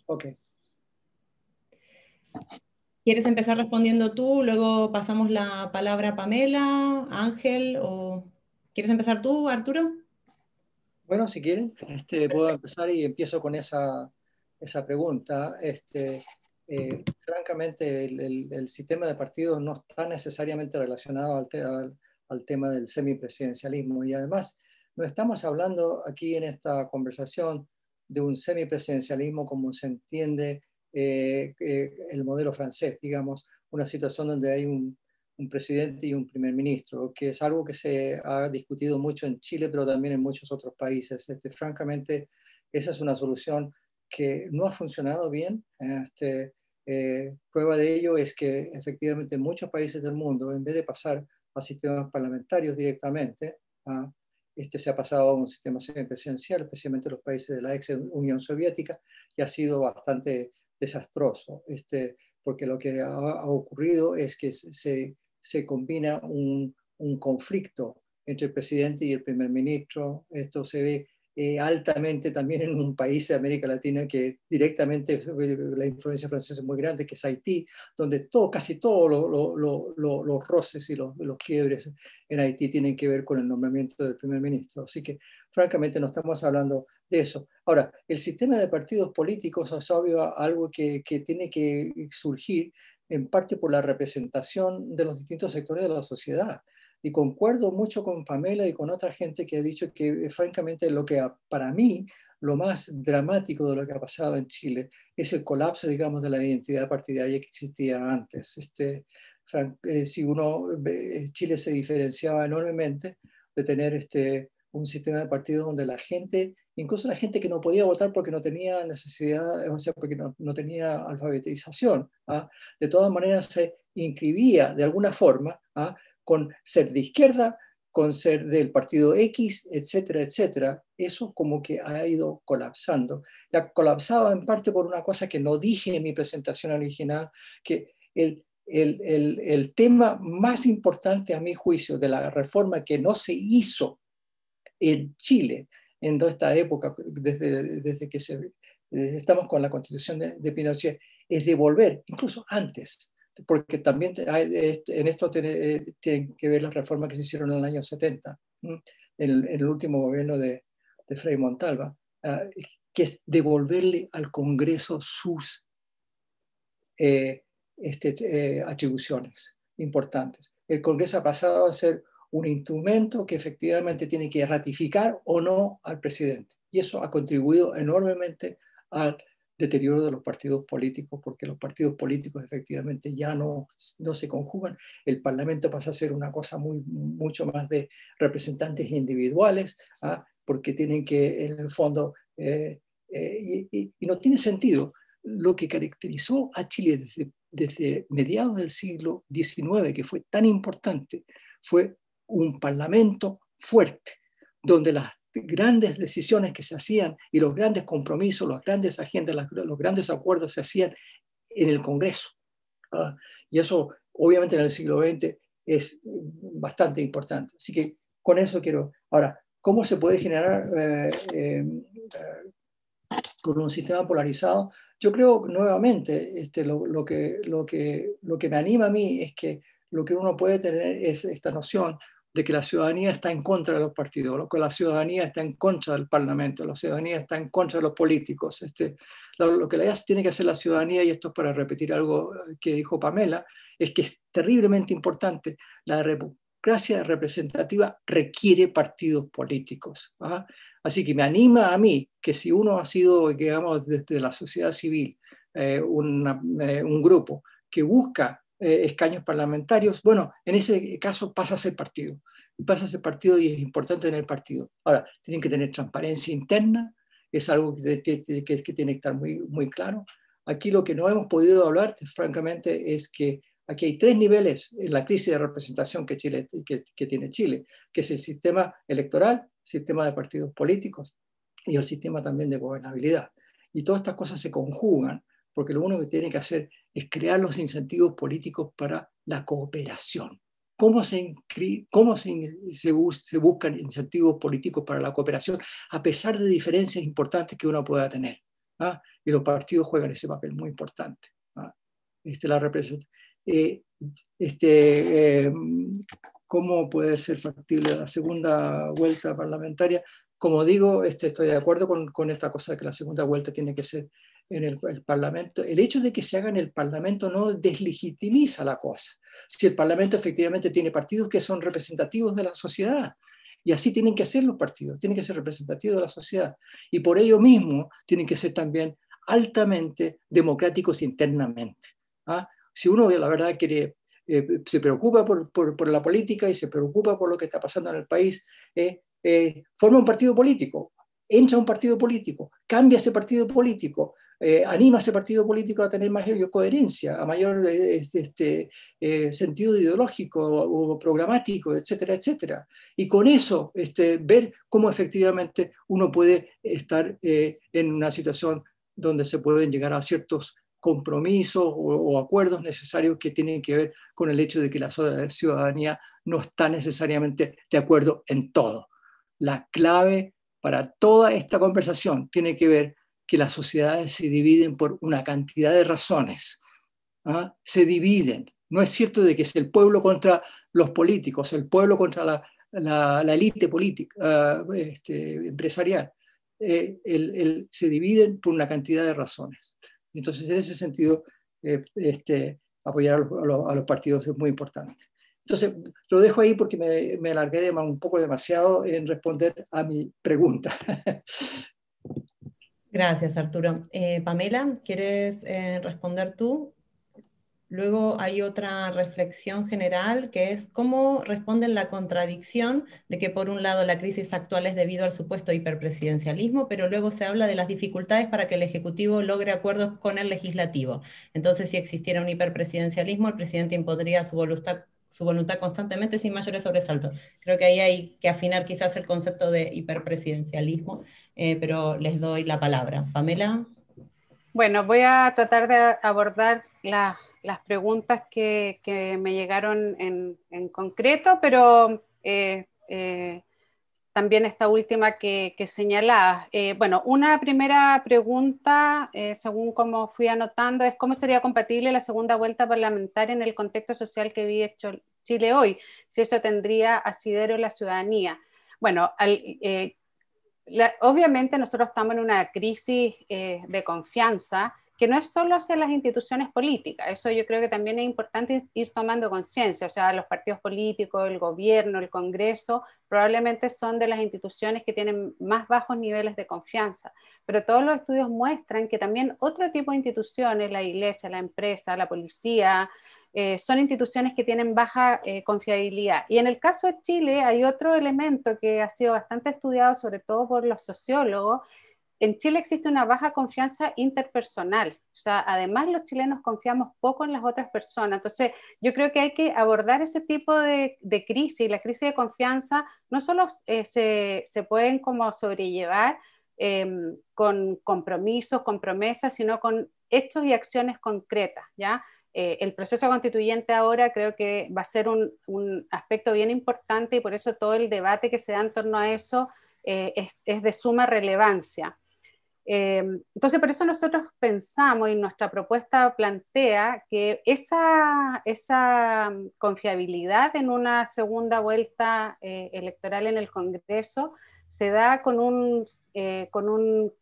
Ok. ¿Quieres empezar respondiendo tú? Luego pasamos la palabra a Pamela, Ángel, o ¿quieres empezar tú, Arturo? Bueno, si quieren, este, puedo empezar y empiezo con esa, esa pregunta. Este, eh, francamente el, sistema de partidos no está necesariamente relacionado al, tema del semipresidencialismo y además no estamos hablando aquí en esta conversación de un semipresidencialismo como se entiende eh, eh, el modelo francés, digamos, una situación donde hay un, un, presidente y un primer ministro, que es algo que se ha discutido mucho en Chile, pero también en muchos otros países. Este, francamente, esa es una solución que no ha funcionado bien. Este, eh, prueba de ello es que efectivamente en muchos países del mundo, en vez de pasar a sistemas parlamentarios directamente, este se ha pasado a un sistema semipresidencial, especialmente en los países de la ex Unión Soviética, y ha sido bastante desastroso, este, porque lo que ha, ocurrido es que se, se combina un, un conflicto entre el presidente y el primer ministro. Esto se ve eh, altamente también en un país de América Latina que directamente la influencia francesa es muy grande, que es Haití, donde todo, casi todos los roces y los, quiebres en Haití tienen que ver con el nombramiento del primer ministro. Así que, francamente, no estamos hablando de eso. Ahora, el sistema de partidos políticos es obvio algo que, que tiene que surgir en parte por la representación de los distintos sectores de la sociedad. Y concuerdo mucho con Pamela y con otra gente que ha dicho que, francamente, lo que para mí, lo más dramático de lo que ha pasado en Chile es el colapso, digamos, de la identidad partidaria que existía antes. Este, eh, si uno, Chile se diferenciaba enormemente de tener este, un sistema de partidos donde la gente, incluso la gente que no podía votar porque no tenía necesidad, o sea, porque no, no tenía alfabetización, ¿ah? de todas maneras se inscribía de alguna forma ¿ah? Con ser de izquierda, con ser del partido X, etcétera, etcétera. Eso como que ha ido colapsando. Ha colapsado en parte por una cosa que no dije en mi presentación original, que el, el, el, tema más importante a mi juicio de la reforma que no se hizo en Chile, en toda esta época, desde, desde que se, estamos con la constitución de, Pinochet, es devolver, incluso antes, porque también este, en esto tiene, tienen que ver las reformas que se hicieron en el año 70, en, el último gobierno de, de Frei Montalva, ah, que es devolverle al Congreso sus eh, este, eh, atribuciones importantes. El Congreso ha pasado a ser un instrumento que efectivamente tiene que ratificar o no al presidente. Y eso ha contribuido enormemente al deterioro de los partidos políticos, porque los partidos políticos efectivamente ya no, no se conjugan. El Parlamento pasa a ser una cosa muy, mucho más de representantes individuales, ¿ah? porque tienen que, en el fondo, eh, eh, y, no tiene sentido. Lo que caracterizó a Chile desde, desde mediados del siglo XIX, que fue tan importante, fue un parlamento fuerte, donde las grandes decisiones que se hacían y los grandes compromisos, las grandes agendas, los grandes acuerdos se hacían en el Congreso. ¿ah? y eso, obviamente, en el siglo XX es bastante importante. Así que con eso quiero. Ahora, ¿cómo se puede generar eh, eh, con un sistema polarizado? Yo creo nuevamente, este, lo, que, lo, que, lo que me anima a mí es que lo que uno puede tener es esta noción de que la ciudadanía está en contra de los partidos, lo que la ciudadanía está en contra del Parlamento, la ciudadanía está en contra de los políticos. Este, lo, que la tiene que hacer la ciudadanía, y esto es para repetir algo que dijo Pamela, es que es terriblemente importante. La democracia representativa requiere partidos políticos. ¿ah? Así que me anima a mí que si uno ha sido, digamos, desde la sociedad civil, eh, eh, un grupo que busca eh, escaños parlamentarios, bueno, en ese caso pasa a ser partido. Pasa a ser partido y es importante tener partido. Ahora, tienen que tener transparencia interna, es algo que, tiene que estar muy, muy claro. Aquí lo que no hemos podido hablar, francamente, es que aquí hay tres niveles en la crisis de representación que, Chile, que, tiene Chile, que es el sistema electoral, el sistema de partidos políticos y el sistema también de gobernabilidad. Y todas estas cosas se conjugan porque lo único que tiene que hacer es crear los incentivos políticos para la cooperación. ¿Cómo se, cómo se, se, buscan incentivos políticos para la cooperación a pesar de diferencias importantes que uno pueda tener? ¿ah? Y los partidos juegan ese papel muy importante. ¿ah? Este, la eh, este, eh, ¿Cómo puede ser factible la segunda vuelta parlamentaria? Como digo, este, estoy de acuerdo con, con esta cosa de que la segunda vuelta tiene que ser en el, Parlamento, el hecho de que se haga en el Parlamento no deslegitimiza la cosa. Si el Parlamento efectivamente tiene partidos que son representativos de la sociedad, y así tienen que ser los partidos, tienen que ser representativos de la sociedad, y por ello mismo tienen que ser también altamente democráticos internamente. ¿ah? Si uno, la verdad, quiere, eh, se preocupa por, por, la política y se preocupa por lo que está pasando en el país, eh, eh, forma un partido político, entra a un partido político, cambia ese partido político, eh, anima a ese partido político a tener mayor coherencia, a mayor eh, este, eh, sentido ideológico o programático, etcétera, etcétera. Y con eso este, ver cómo efectivamente uno puede estar en una situación donde se pueden llegar a ciertos compromisos o, acuerdos necesarios que tienen que ver con el hecho de que la ciudadanía no está necesariamente de acuerdo en todo. La clave para toda esta conversación tiene que ver que las sociedades se dividen por una cantidad de razones. ¿ah? Se dividen. No es cierto de que es el pueblo contra los políticos, el pueblo contra la, la, élite política, ah, este, empresarial. Eh, se dividen por una cantidad de razones. Entonces, en ese sentido, eh, este, apoyar a los, partidos es muy importante. Entonces, lo dejo ahí porque me, me alargué un poco demasiado en responder a mi pregunta. Gracias, Arturo. Eh, Pamela, ¿quieres eh, responder tú? Luego hay otra reflexión general que es cómo responden la contradicción de que por un lado la crisis actual es debido al supuesto hiperpresidencialismo, pero luego se habla de las dificultades para que el Ejecutivo logre acuerdos con el Legislativo. Entonces, si existiera un hiperpresidencialismo, el presidente impondría su voluntad su voluntad constantemente sin mayores sobresaltos. Creo que ahí hay que afinar quizás el concepto de hiperpresidencialismo, eh, pero les doy la palabra. Pamela. Bueno, voy a tratar de abordar las preguntas que, me llegaron en, concreto, pero eh, eh, también esta última que, que señalaba. bueno, una primera pregunta, según como fui anotando, es cómo sería compatible la segunda vuelta parlamentaria en el contexto social que vive Chile hoy, si eso tendría asidero la ciudadanía. Bueno, obviamente nosotros estamos en una crisis de confianza que no es solo hacia las instituciones políticas, eso yo creo que también es importante ir tomando conciencia, o sea, los partidos políticos, el gobierno, el Congreso, probablemente son de las instituciones que tienen más bajos niveles de confianza, pero todos los estudios muestran que también otro tipo de instituciones, la iglesia, la empresa, la policía, eh, son instituciones que tienen baja eh, confiabilidad. Y en el caso de Chile hay otro elemento que ha sido bastante estudiado, sobre todo por los sociólogos, en Chile existe una baja confianza interpersonal, o sea, además los chilenos confiamos poco en las otras personas, entonces yo creo que hay que abordar ese tipo de, crisis, la crisis de confianza no solo eh, se, pueden como sobrellevar em, con compromisos, con promesas, sino con hechos y acciones concretas, ¿ya? Eh, el proceso constituyente ahora creo que va a ser un, aspecto bien importante y por eso todo el debate que se da en torno a eso eh, es de suma relevancia. Em, entonces, por eso nosotros pensamos y nuestra propuesta plantea que esa, esa confiabilidad en una segunda vuelta eh, electoral en el Congreso se da con, eh,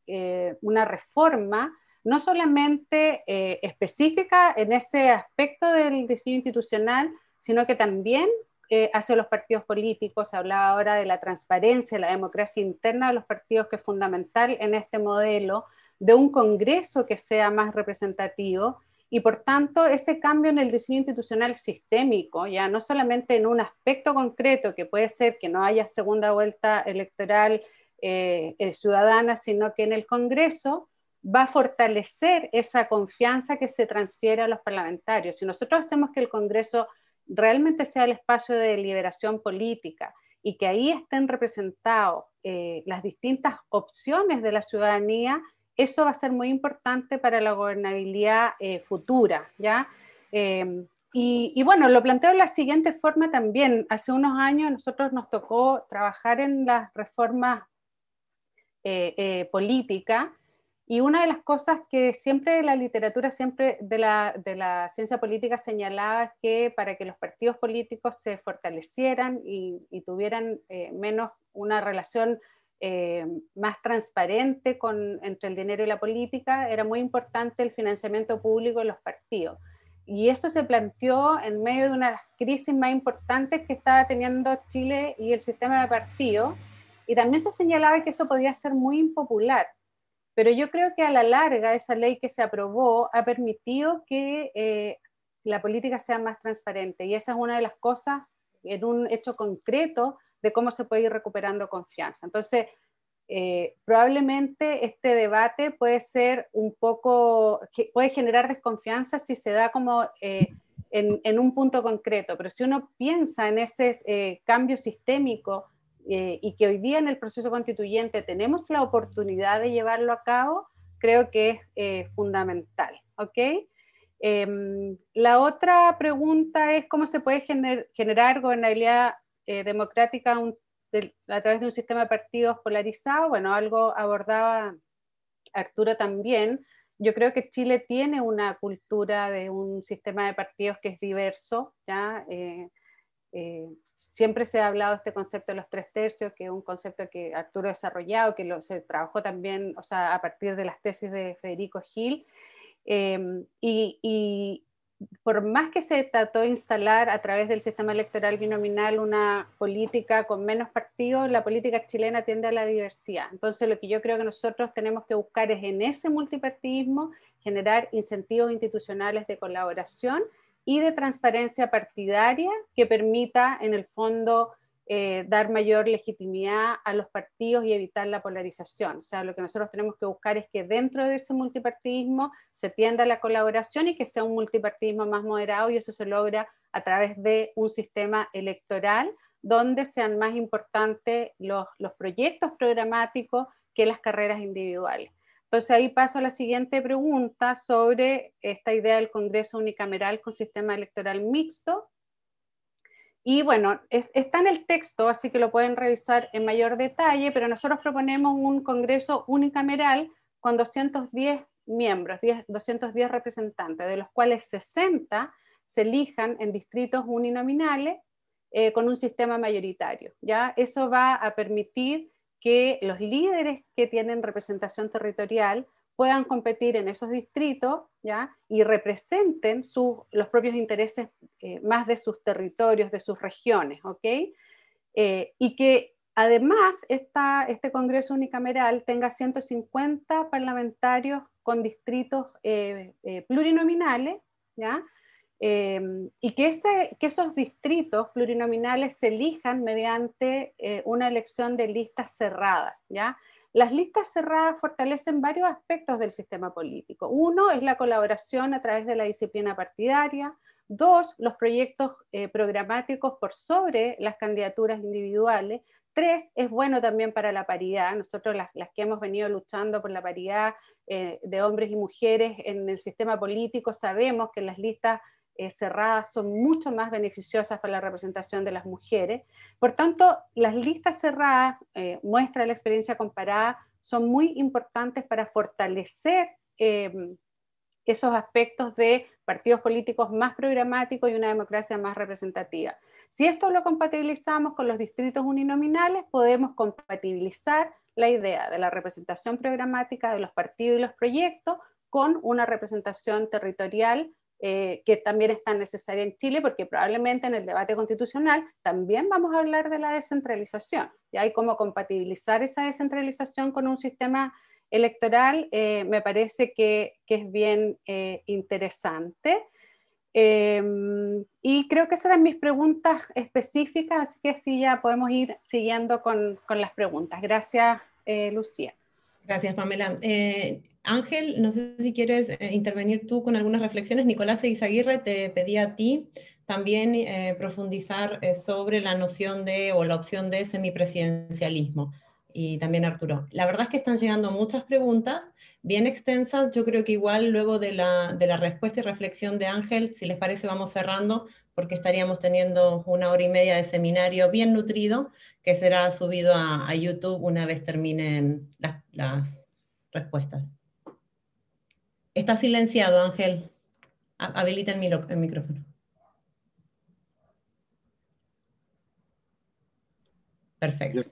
eh, una reforma no solamente específica en ese aspecto del diseño institucional, sino que también eh, hacia los partidos políticos, se hablaba ahora de la transparencia, la democracia interna de los partidos, que es fundamental en este modelo, de un Congreso que sea más representativo y por tanto ese cambio en el diseño institucional sistémico, ya no solamente en un aspecto concreto que puede ser que no haya segunda vuelta electoral eh, eh, ciudadana, sino que en el Congreso va a fortalecer esa confianza que se transfiere a los parlamentarios. Si nosotros hacemos que el Congreso realmente sea el espacio de liberación política y que ahí estén representados eh, las distintas opciones de la ciudadanía, eso va a ser muy importante para la gobernabilidad eh, futura, ¿ya? Em, y, bueno, lo planteo de la siguiente forma también. Hace unos años a nosotros nos tocó trabajar en las reformas eh, políticas y una de las cosas que siempre la literatura, siempre de la, ciencia política señalaba es que para que los partidos políticos se fortalecieran y, tuvieran eh, menos una relación eh, más transparente con, entre el dinero y la política, era muy importante el financiamiento público de los partidos. Y eso se planteó en medio de una crisis más importantes que estaba teniendo Chile y el sistema de partidos. Y también se señalaba que eso podía ser muy impopular pero yo creo que a la larga esa ley que se aprobó ha permitido que eh, la política sea más transparente y esa es una de las cosas en un hecho concreto de cómo se puede ir recuperando confianza. Entonces, eh, probablemente este debate puede ser un poco, puede generar desconfianza si se da como eh, en, en, un punto concreto, pero si uno piensa en ese cambio sistémico eh, y que hoy día en el proceso constituyente tenemos la oportunidad de llevarlo a cabo, creo que es eh, fundamental. ¿ok? Em, la otra pregunta es cómo se puede generar gobernabilidad eh, democrática a través de un sistema de partidos polarizado. Bueno, algo abordaba Arturo también. Yo creo que Chile tiene una cultura de un sistema de partidos que es diverso, ¿ya? Eh, siempre se ha hablado este concepto de los tres tercios, que es un concepto que Arturo ha desarrollado, que lo, se trabajó también o sea, a partir de las tesis de Federico Gil. Em, y, por más que se trató de instalar a través del sistema electoral binominal una política con menos partidos, la política chilena tiende a la diversidad. Entonces, lo que yo creo que nosotros tenemos que buscar es en ese multipartidismo generar incentivos institucionales de colaboración y de transparencia partidaria que permita, en el fondo, eh, dar mayor legitimidad a los partidos y evitar la polarización. O sea, lo que nosotros tenemos que buscar es que dentro de ese multipartidismo se tienda la colaboración y que sea un multipartidismo más moderado y eso se logra a través de un sistema electoral donde sean más importantes los, los proyectos programáticos que las carreras individuales. Entonces ahí paso a la siguiente pregunta sobre esta idea del Congreso unicameral con sistema electoral mixto y bueno, está en el texto, así que lo pueden revisar en mayor detalle, pero nosotros proponemos un Congreso unicameral con 210 miembros, 210 representantes, de los cuales 60 se elijan en distritos uninominales eh, con un sistema mayoritario. ¿ya? Eso va a permitir que los líderes que tienen representación territorial puedan competir en esos distritos ¿ya? y representen los propios intereses eh, más de sus territorios, de sus regiones, ¿ok? Eh, y que además esta, este Congreso unicameral tenga 150 parlamentarios con distritos eh, plurinominales, ¿ya? Y que, esos distritos plurinominales se elijan mediante una elección de listas cerradas, ¿ya? Las listas cerradas fortalecen varios aspectos del sistema político. Uno es la colaboración a través de la disciplina partidaria. Dos, los proyectos eh, programáticos por sobre las candidaturas individuales. Tres, es bueno también para la paridad. Nosotros las, que hemos venido luchando por la paridad eh, de hombres y mujeres en el sistema político sabemos que las listas eh, cerradas son mucho más beneficiosas para la representación de las mujeres. Por tanto, las listas cerradas, eh, muestra la experiencia comparada, son muy importantes para fortalecer em, esos aspectos de partidos políticos más programáticos y una democracia más representativa. Si esto lo compatibilizamos con los distritos uninominales, podemos compatibilizar la idea de la representación programática de los partidos y los proyectos con una representación territorial eh, que también es tan necesaria en Chile, porque probablemente en el debate constitucional también vamos a hablar de la descentralización. Y hay cómo compatibilizar esa descentralización con un sistema electoral, eh, me parece que, que es bien eh, interesante. Em, y creo que esas eran mis preguntas específicas, así que sí, ya podemos ir siguiendo con, con las preguntas. Gracias, Lucía. Gracias, Pamela. Ángel, no sé si quieres eh, intervenir tú con algunas reflexiones. Nicolás Eizaguirre te pedía a ti también eh, profundizar eh, sobre la noción de o la opción de semipresidencialismo. Y también Arturo. La verdad es que están llegando muchas preguntas, bien extensas. Yo creo que igual luego de la, de la respuesta y reflexión de Ángel, si les parece, vamos cerrando, porque estaríamos teniendo una hora y media de seminario bien nutrido, que será subido a, YouTube una vez terminen las respuestas. Está silenciado, Ángel. Habilita el, micrófono. Perfecto.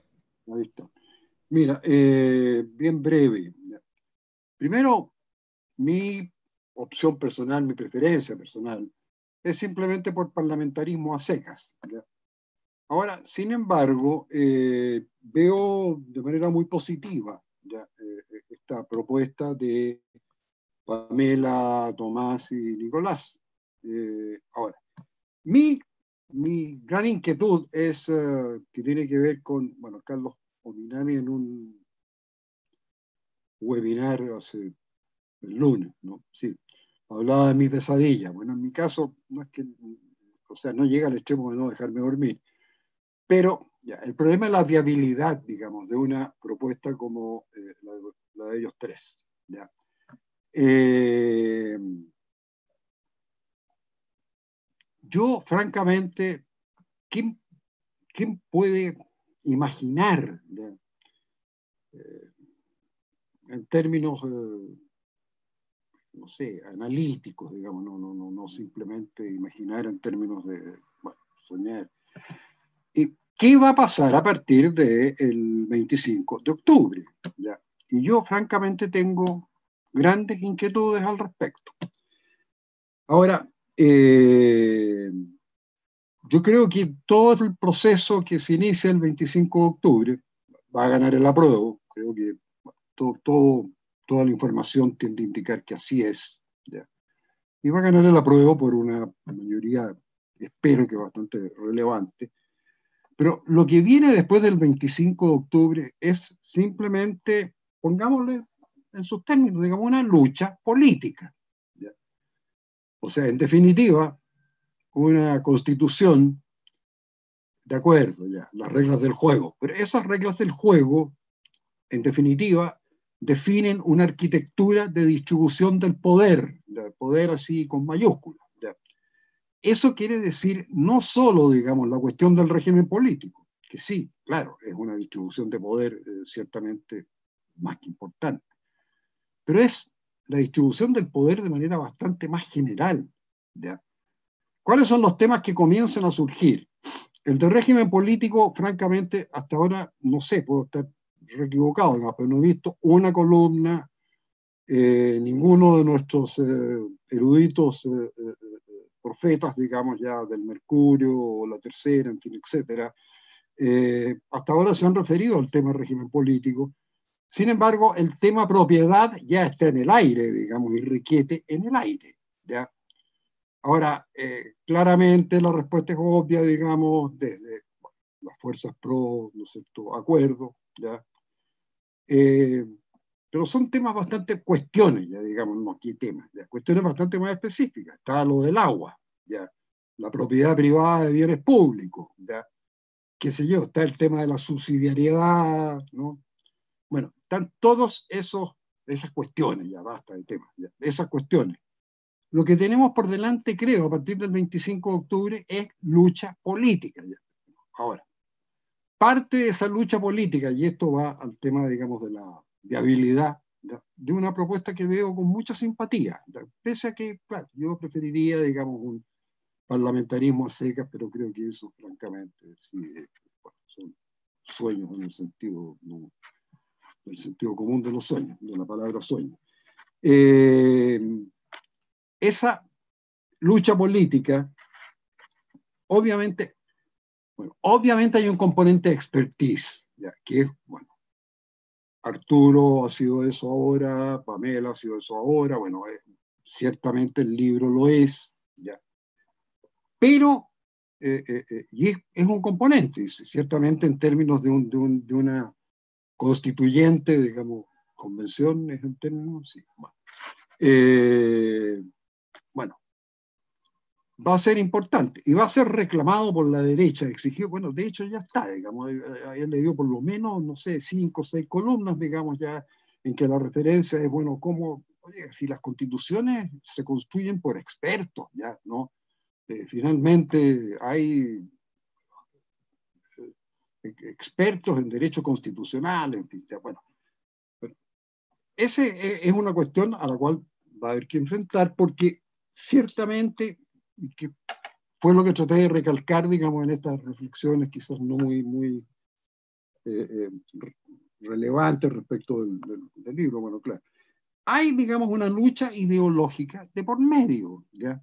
Mira, eh, bien breve. Primero, mi opción personal, mi preferencia personal, es simplemente por parlamentarismo a secas. Ahora, sin embargo, eh, veo de manera muy positiva eh, esta propuesta de Pamela, Tomás y Nicolás. Eh, ahora, mi, mi, gran inquietud es eh, que tiene que ver con, bueno, Carlos Ominami en un webinar hace el lunes, ¿no? Sí, hablaba de mi pesadilla. Bueno, en mi caso, no es que, o sea, no llega al extremo de no dejarme dormir, pero ya, el problema es la viabilidad, digamos, de una propuesta como eh, la, la, de, ellos tres. ¿ya? Eh, yo, francamente, ¿quién, quién puede imaginar eh, en términos, eh, no sé, analíticos, digamos, no, no, no, no, simplemente imaginar en términos de bueno, soñar? ¿Y qué va a pasar a partir del 25 de octubre? ¿ya? Y yo, francamente, tengo grandes inquietudes al respecto. Ahora, Eh, yo creo que todo el proceso que se inicia el 25 de octubre va a ganar el apruebo. Creo que todo, toda la información tiende a indicar que así es. Y va a ganar el apruebo por una mayoría, espero que bastante relevante. Pero lo que viene después del 25 de octubre es simplemente, pongámosle en sus términos, digamos, una lucha política. O sea, en definitiva, una constitución, de acuerdo, ya, las reglas del juego, pero esas reglas del juego, en definitiva, definen una arquitectura de distribución del poder, del poder así con mayúsculas. Eso quiere decir no solo, digamos, la cuestión del régimen político, que sí, claro, es una distribución de poder eh, ciertamente más que importante, pero es la distribución del poder de manera bastante más general. ¿Cuáles son los temas que comienzan a surgir? El de régimen político, francamente, hasta ahora no sé, puedo estar equivocado, pero no he visto una columna, eh, ninguno de nuestros eh, eruditos eh, profetas, digamos ya, del Mercurio o la Tercera, en fin, etcétera, hasta ahora se han referido al tema régimen político. Sin embargo, el tema propiedad ya está en el aire, digamos, y requiete en el aire. ¿ya? Ahora, claramente la respuesta es obvia, digamos, desde las fuerzas pro, ¿no cierto?, acuerdo, ¿ya? Eh, pero son temas bastante cuestiones, ya digamos, no aquí temas, ya, cuestiones bastante más específicas. Está lo del agua, ya, la propiedad privada de bienes públicos, ya, qué sé yo, está el tema de la subsidiariedad, ¿no? Bueno, están todos esos, esas cuestiones, ya basta de temas, ya, esas cuestiones. Lo que tenemos por delante, creo, a partir del 25 de octubre es lucha política. Ya. Ahora, parte de esa lucha política, y esto va al tema, digamos, de la viabilidad de una propuesta que veo con mucha simpatía, pese a que, claro, yo preferiría, digamos, un parlamentarismo a secas, pero creo que eso, francamente, sí, son sueños en el sentido, no, el sentido común de los sueños, de la palabra sueño. Eh, esa lucha política, obviamente, bueno, obviamente hay un componente de expertise, ¿ya? que es, bueno, Arturo ha sido eso ahora, Pamela ha sido eso ahora, bueno, eh, ciertamente el libro lo es, ¿ya? Pero, eh, eh, y es, es, un componente, ciertamente en términos de, un, de, un, de, una constituyente, digamos, convención, es un término, sí. Bueno, bueno va a ser importante y va a ser reclamado por la derecha, exigido, bueno, de hecho ya está, digamos, ahí le dio por lo menos, no sé, cinco o seis columnas, digamos, ya en que la referencia es, bueno, cómo, oye, si las constituciones se construyen por expertos, ya, ¿no? Eh, finalmente hay eh, expertos en derecho constitucional, en fin, ya, bueno. Pero ese e, es una cuestión a la cual va a haber que enfrentar porque ciertamente que fue lo que traté de recalcar, digamos, en estas reflexiones quizás no muy, muy eh, eh, relevantes respecto del, del, libro. Bueno, claro. Hay, digamos, una lucha ideológica de por medio, ¿ya?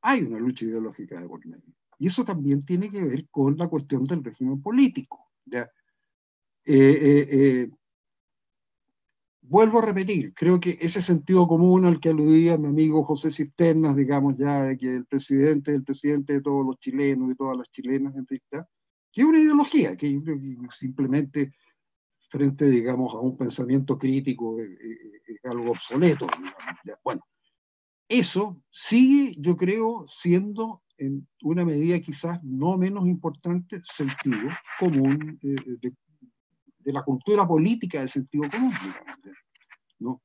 Hay una lucha ideológica de por medio. Y eso también tiene que ver con la cuestión del régimen político, ¿ya? Eh, eh vuelvo a repetir, creo que ese sentido común al que aludía mi amigo José Cisternas, digamos ya, de que el presidente es el presidente de todos los chilenos y todas las chilenas, en fin, que es una ideología, que yo creo que simplemente frente, digamos, a un pensamiento crítico es, algo obsoleto. Bueno, eso sigue, yo creo, siendo en una medida quizás no menos importante sentido común eh, de, de la cultura política del sentido común, ¿no?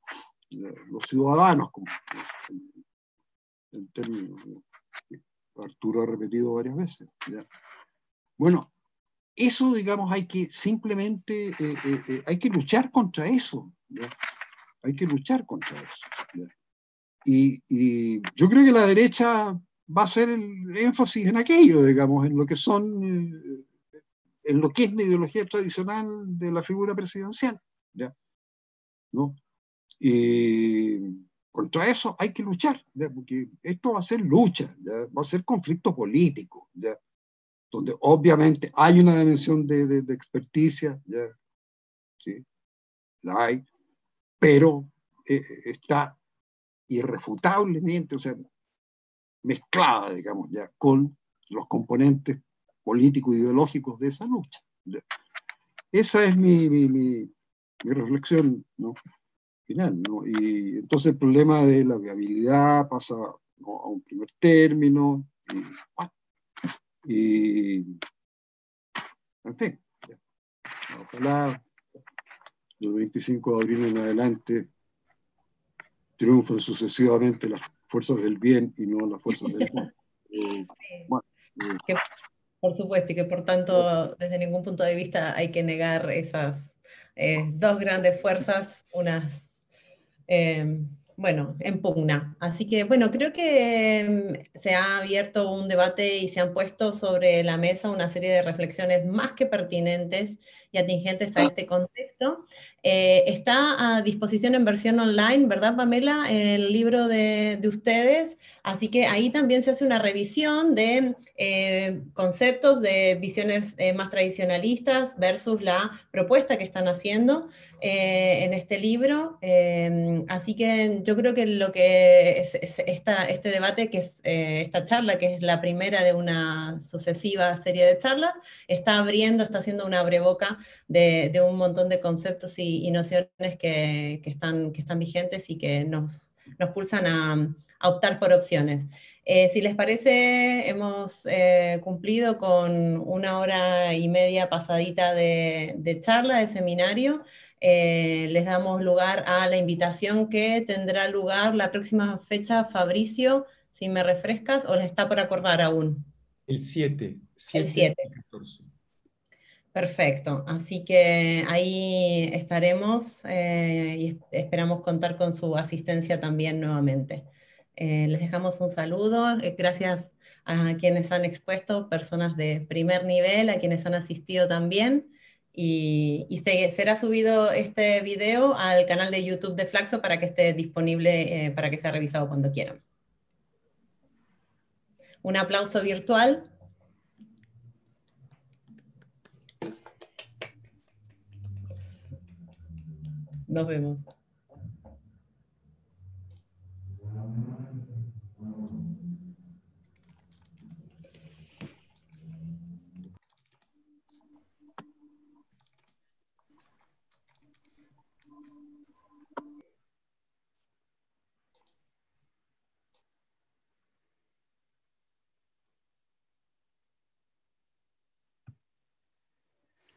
los ciudadanos, como en términos Arturo ha repetido varias veces. Bueno, eso, digamos, hay que simplemente, eh, eh, eh, hay que luchar contra eso. Hay que luchar contra eso. Y, y, yo creo que la derecha va a hacer el énfasis en aquello, digamos, en lo que son en lo que es la ideología tradicional de la figura presidencial. ¿ya? ¿No? Y contra eso hay que luchar, porque esto va a ser lucha, va a ser conflicto político, donde obviamente hay una dimensión de, de, experticia, ¿sí? la hay, pero eh, está irrefutablemente, o sea, mezclada, digamos, ya con los componentes políticos ideológicos de esa lucha. Esa es mi, reflexión final. ¿no? Y entonces el problema de la viabilidad pasa a un primer término. Y, en fin, ojalá del 25 de abril en adelante triunfen sucesivamente las fuerzas del bien y no las fuerzas del mal. Eh, eh, por supuesto, y que por tanto, desde ningún punto de vista hay que negar esas eh, dos grandes fuerzas, unas bueno, en pugna. Así que, bueno, creo que em, se ha abierto un debate y se han puesto sobre la mesa una serie de reflexiones más que pertinentes y atingentes a este contexto. Eh, está a disposición en versión online, ¿verdad, Pamela? El libro de, ustedes. Así que ahí también se hace una revisión de eh, conceptos, de visiones eh, más tradicionalistas versus la propuesta que están haciendo en este libro. así que yo creo que lo que es, este debate, que es esta charla, que es la primera de una sucesiva serie de charlas, está abriendo, está haciendo una breboca de, de un montón de conceptos y nociones que, están, que están vigentes y que nos, nos pulsan a, optar por opciones. Eh, si les parece, hemos eh, cumplido con una hora y media pasadita de, charla, de seminario. Eh, les damos lugar a la invitación que tendrá lugar la próxima fecha, Fabricio, si me refrescas, o les está por acordar aún. El 7. El 7. Perfecto, así que ahí estaremos eh, y esperamos contar con su asistencia también nuevamente. Eh, les dejamos un saludo, eh, gracias a quienes han expuesto, personas de primer nivel, a quienes han asistido también. Y, será subido este video al canal de YouTube de Flaxo para que esté disponible, para que sea revisado cuando quieran. Un aplauso virtual. Nos vemos.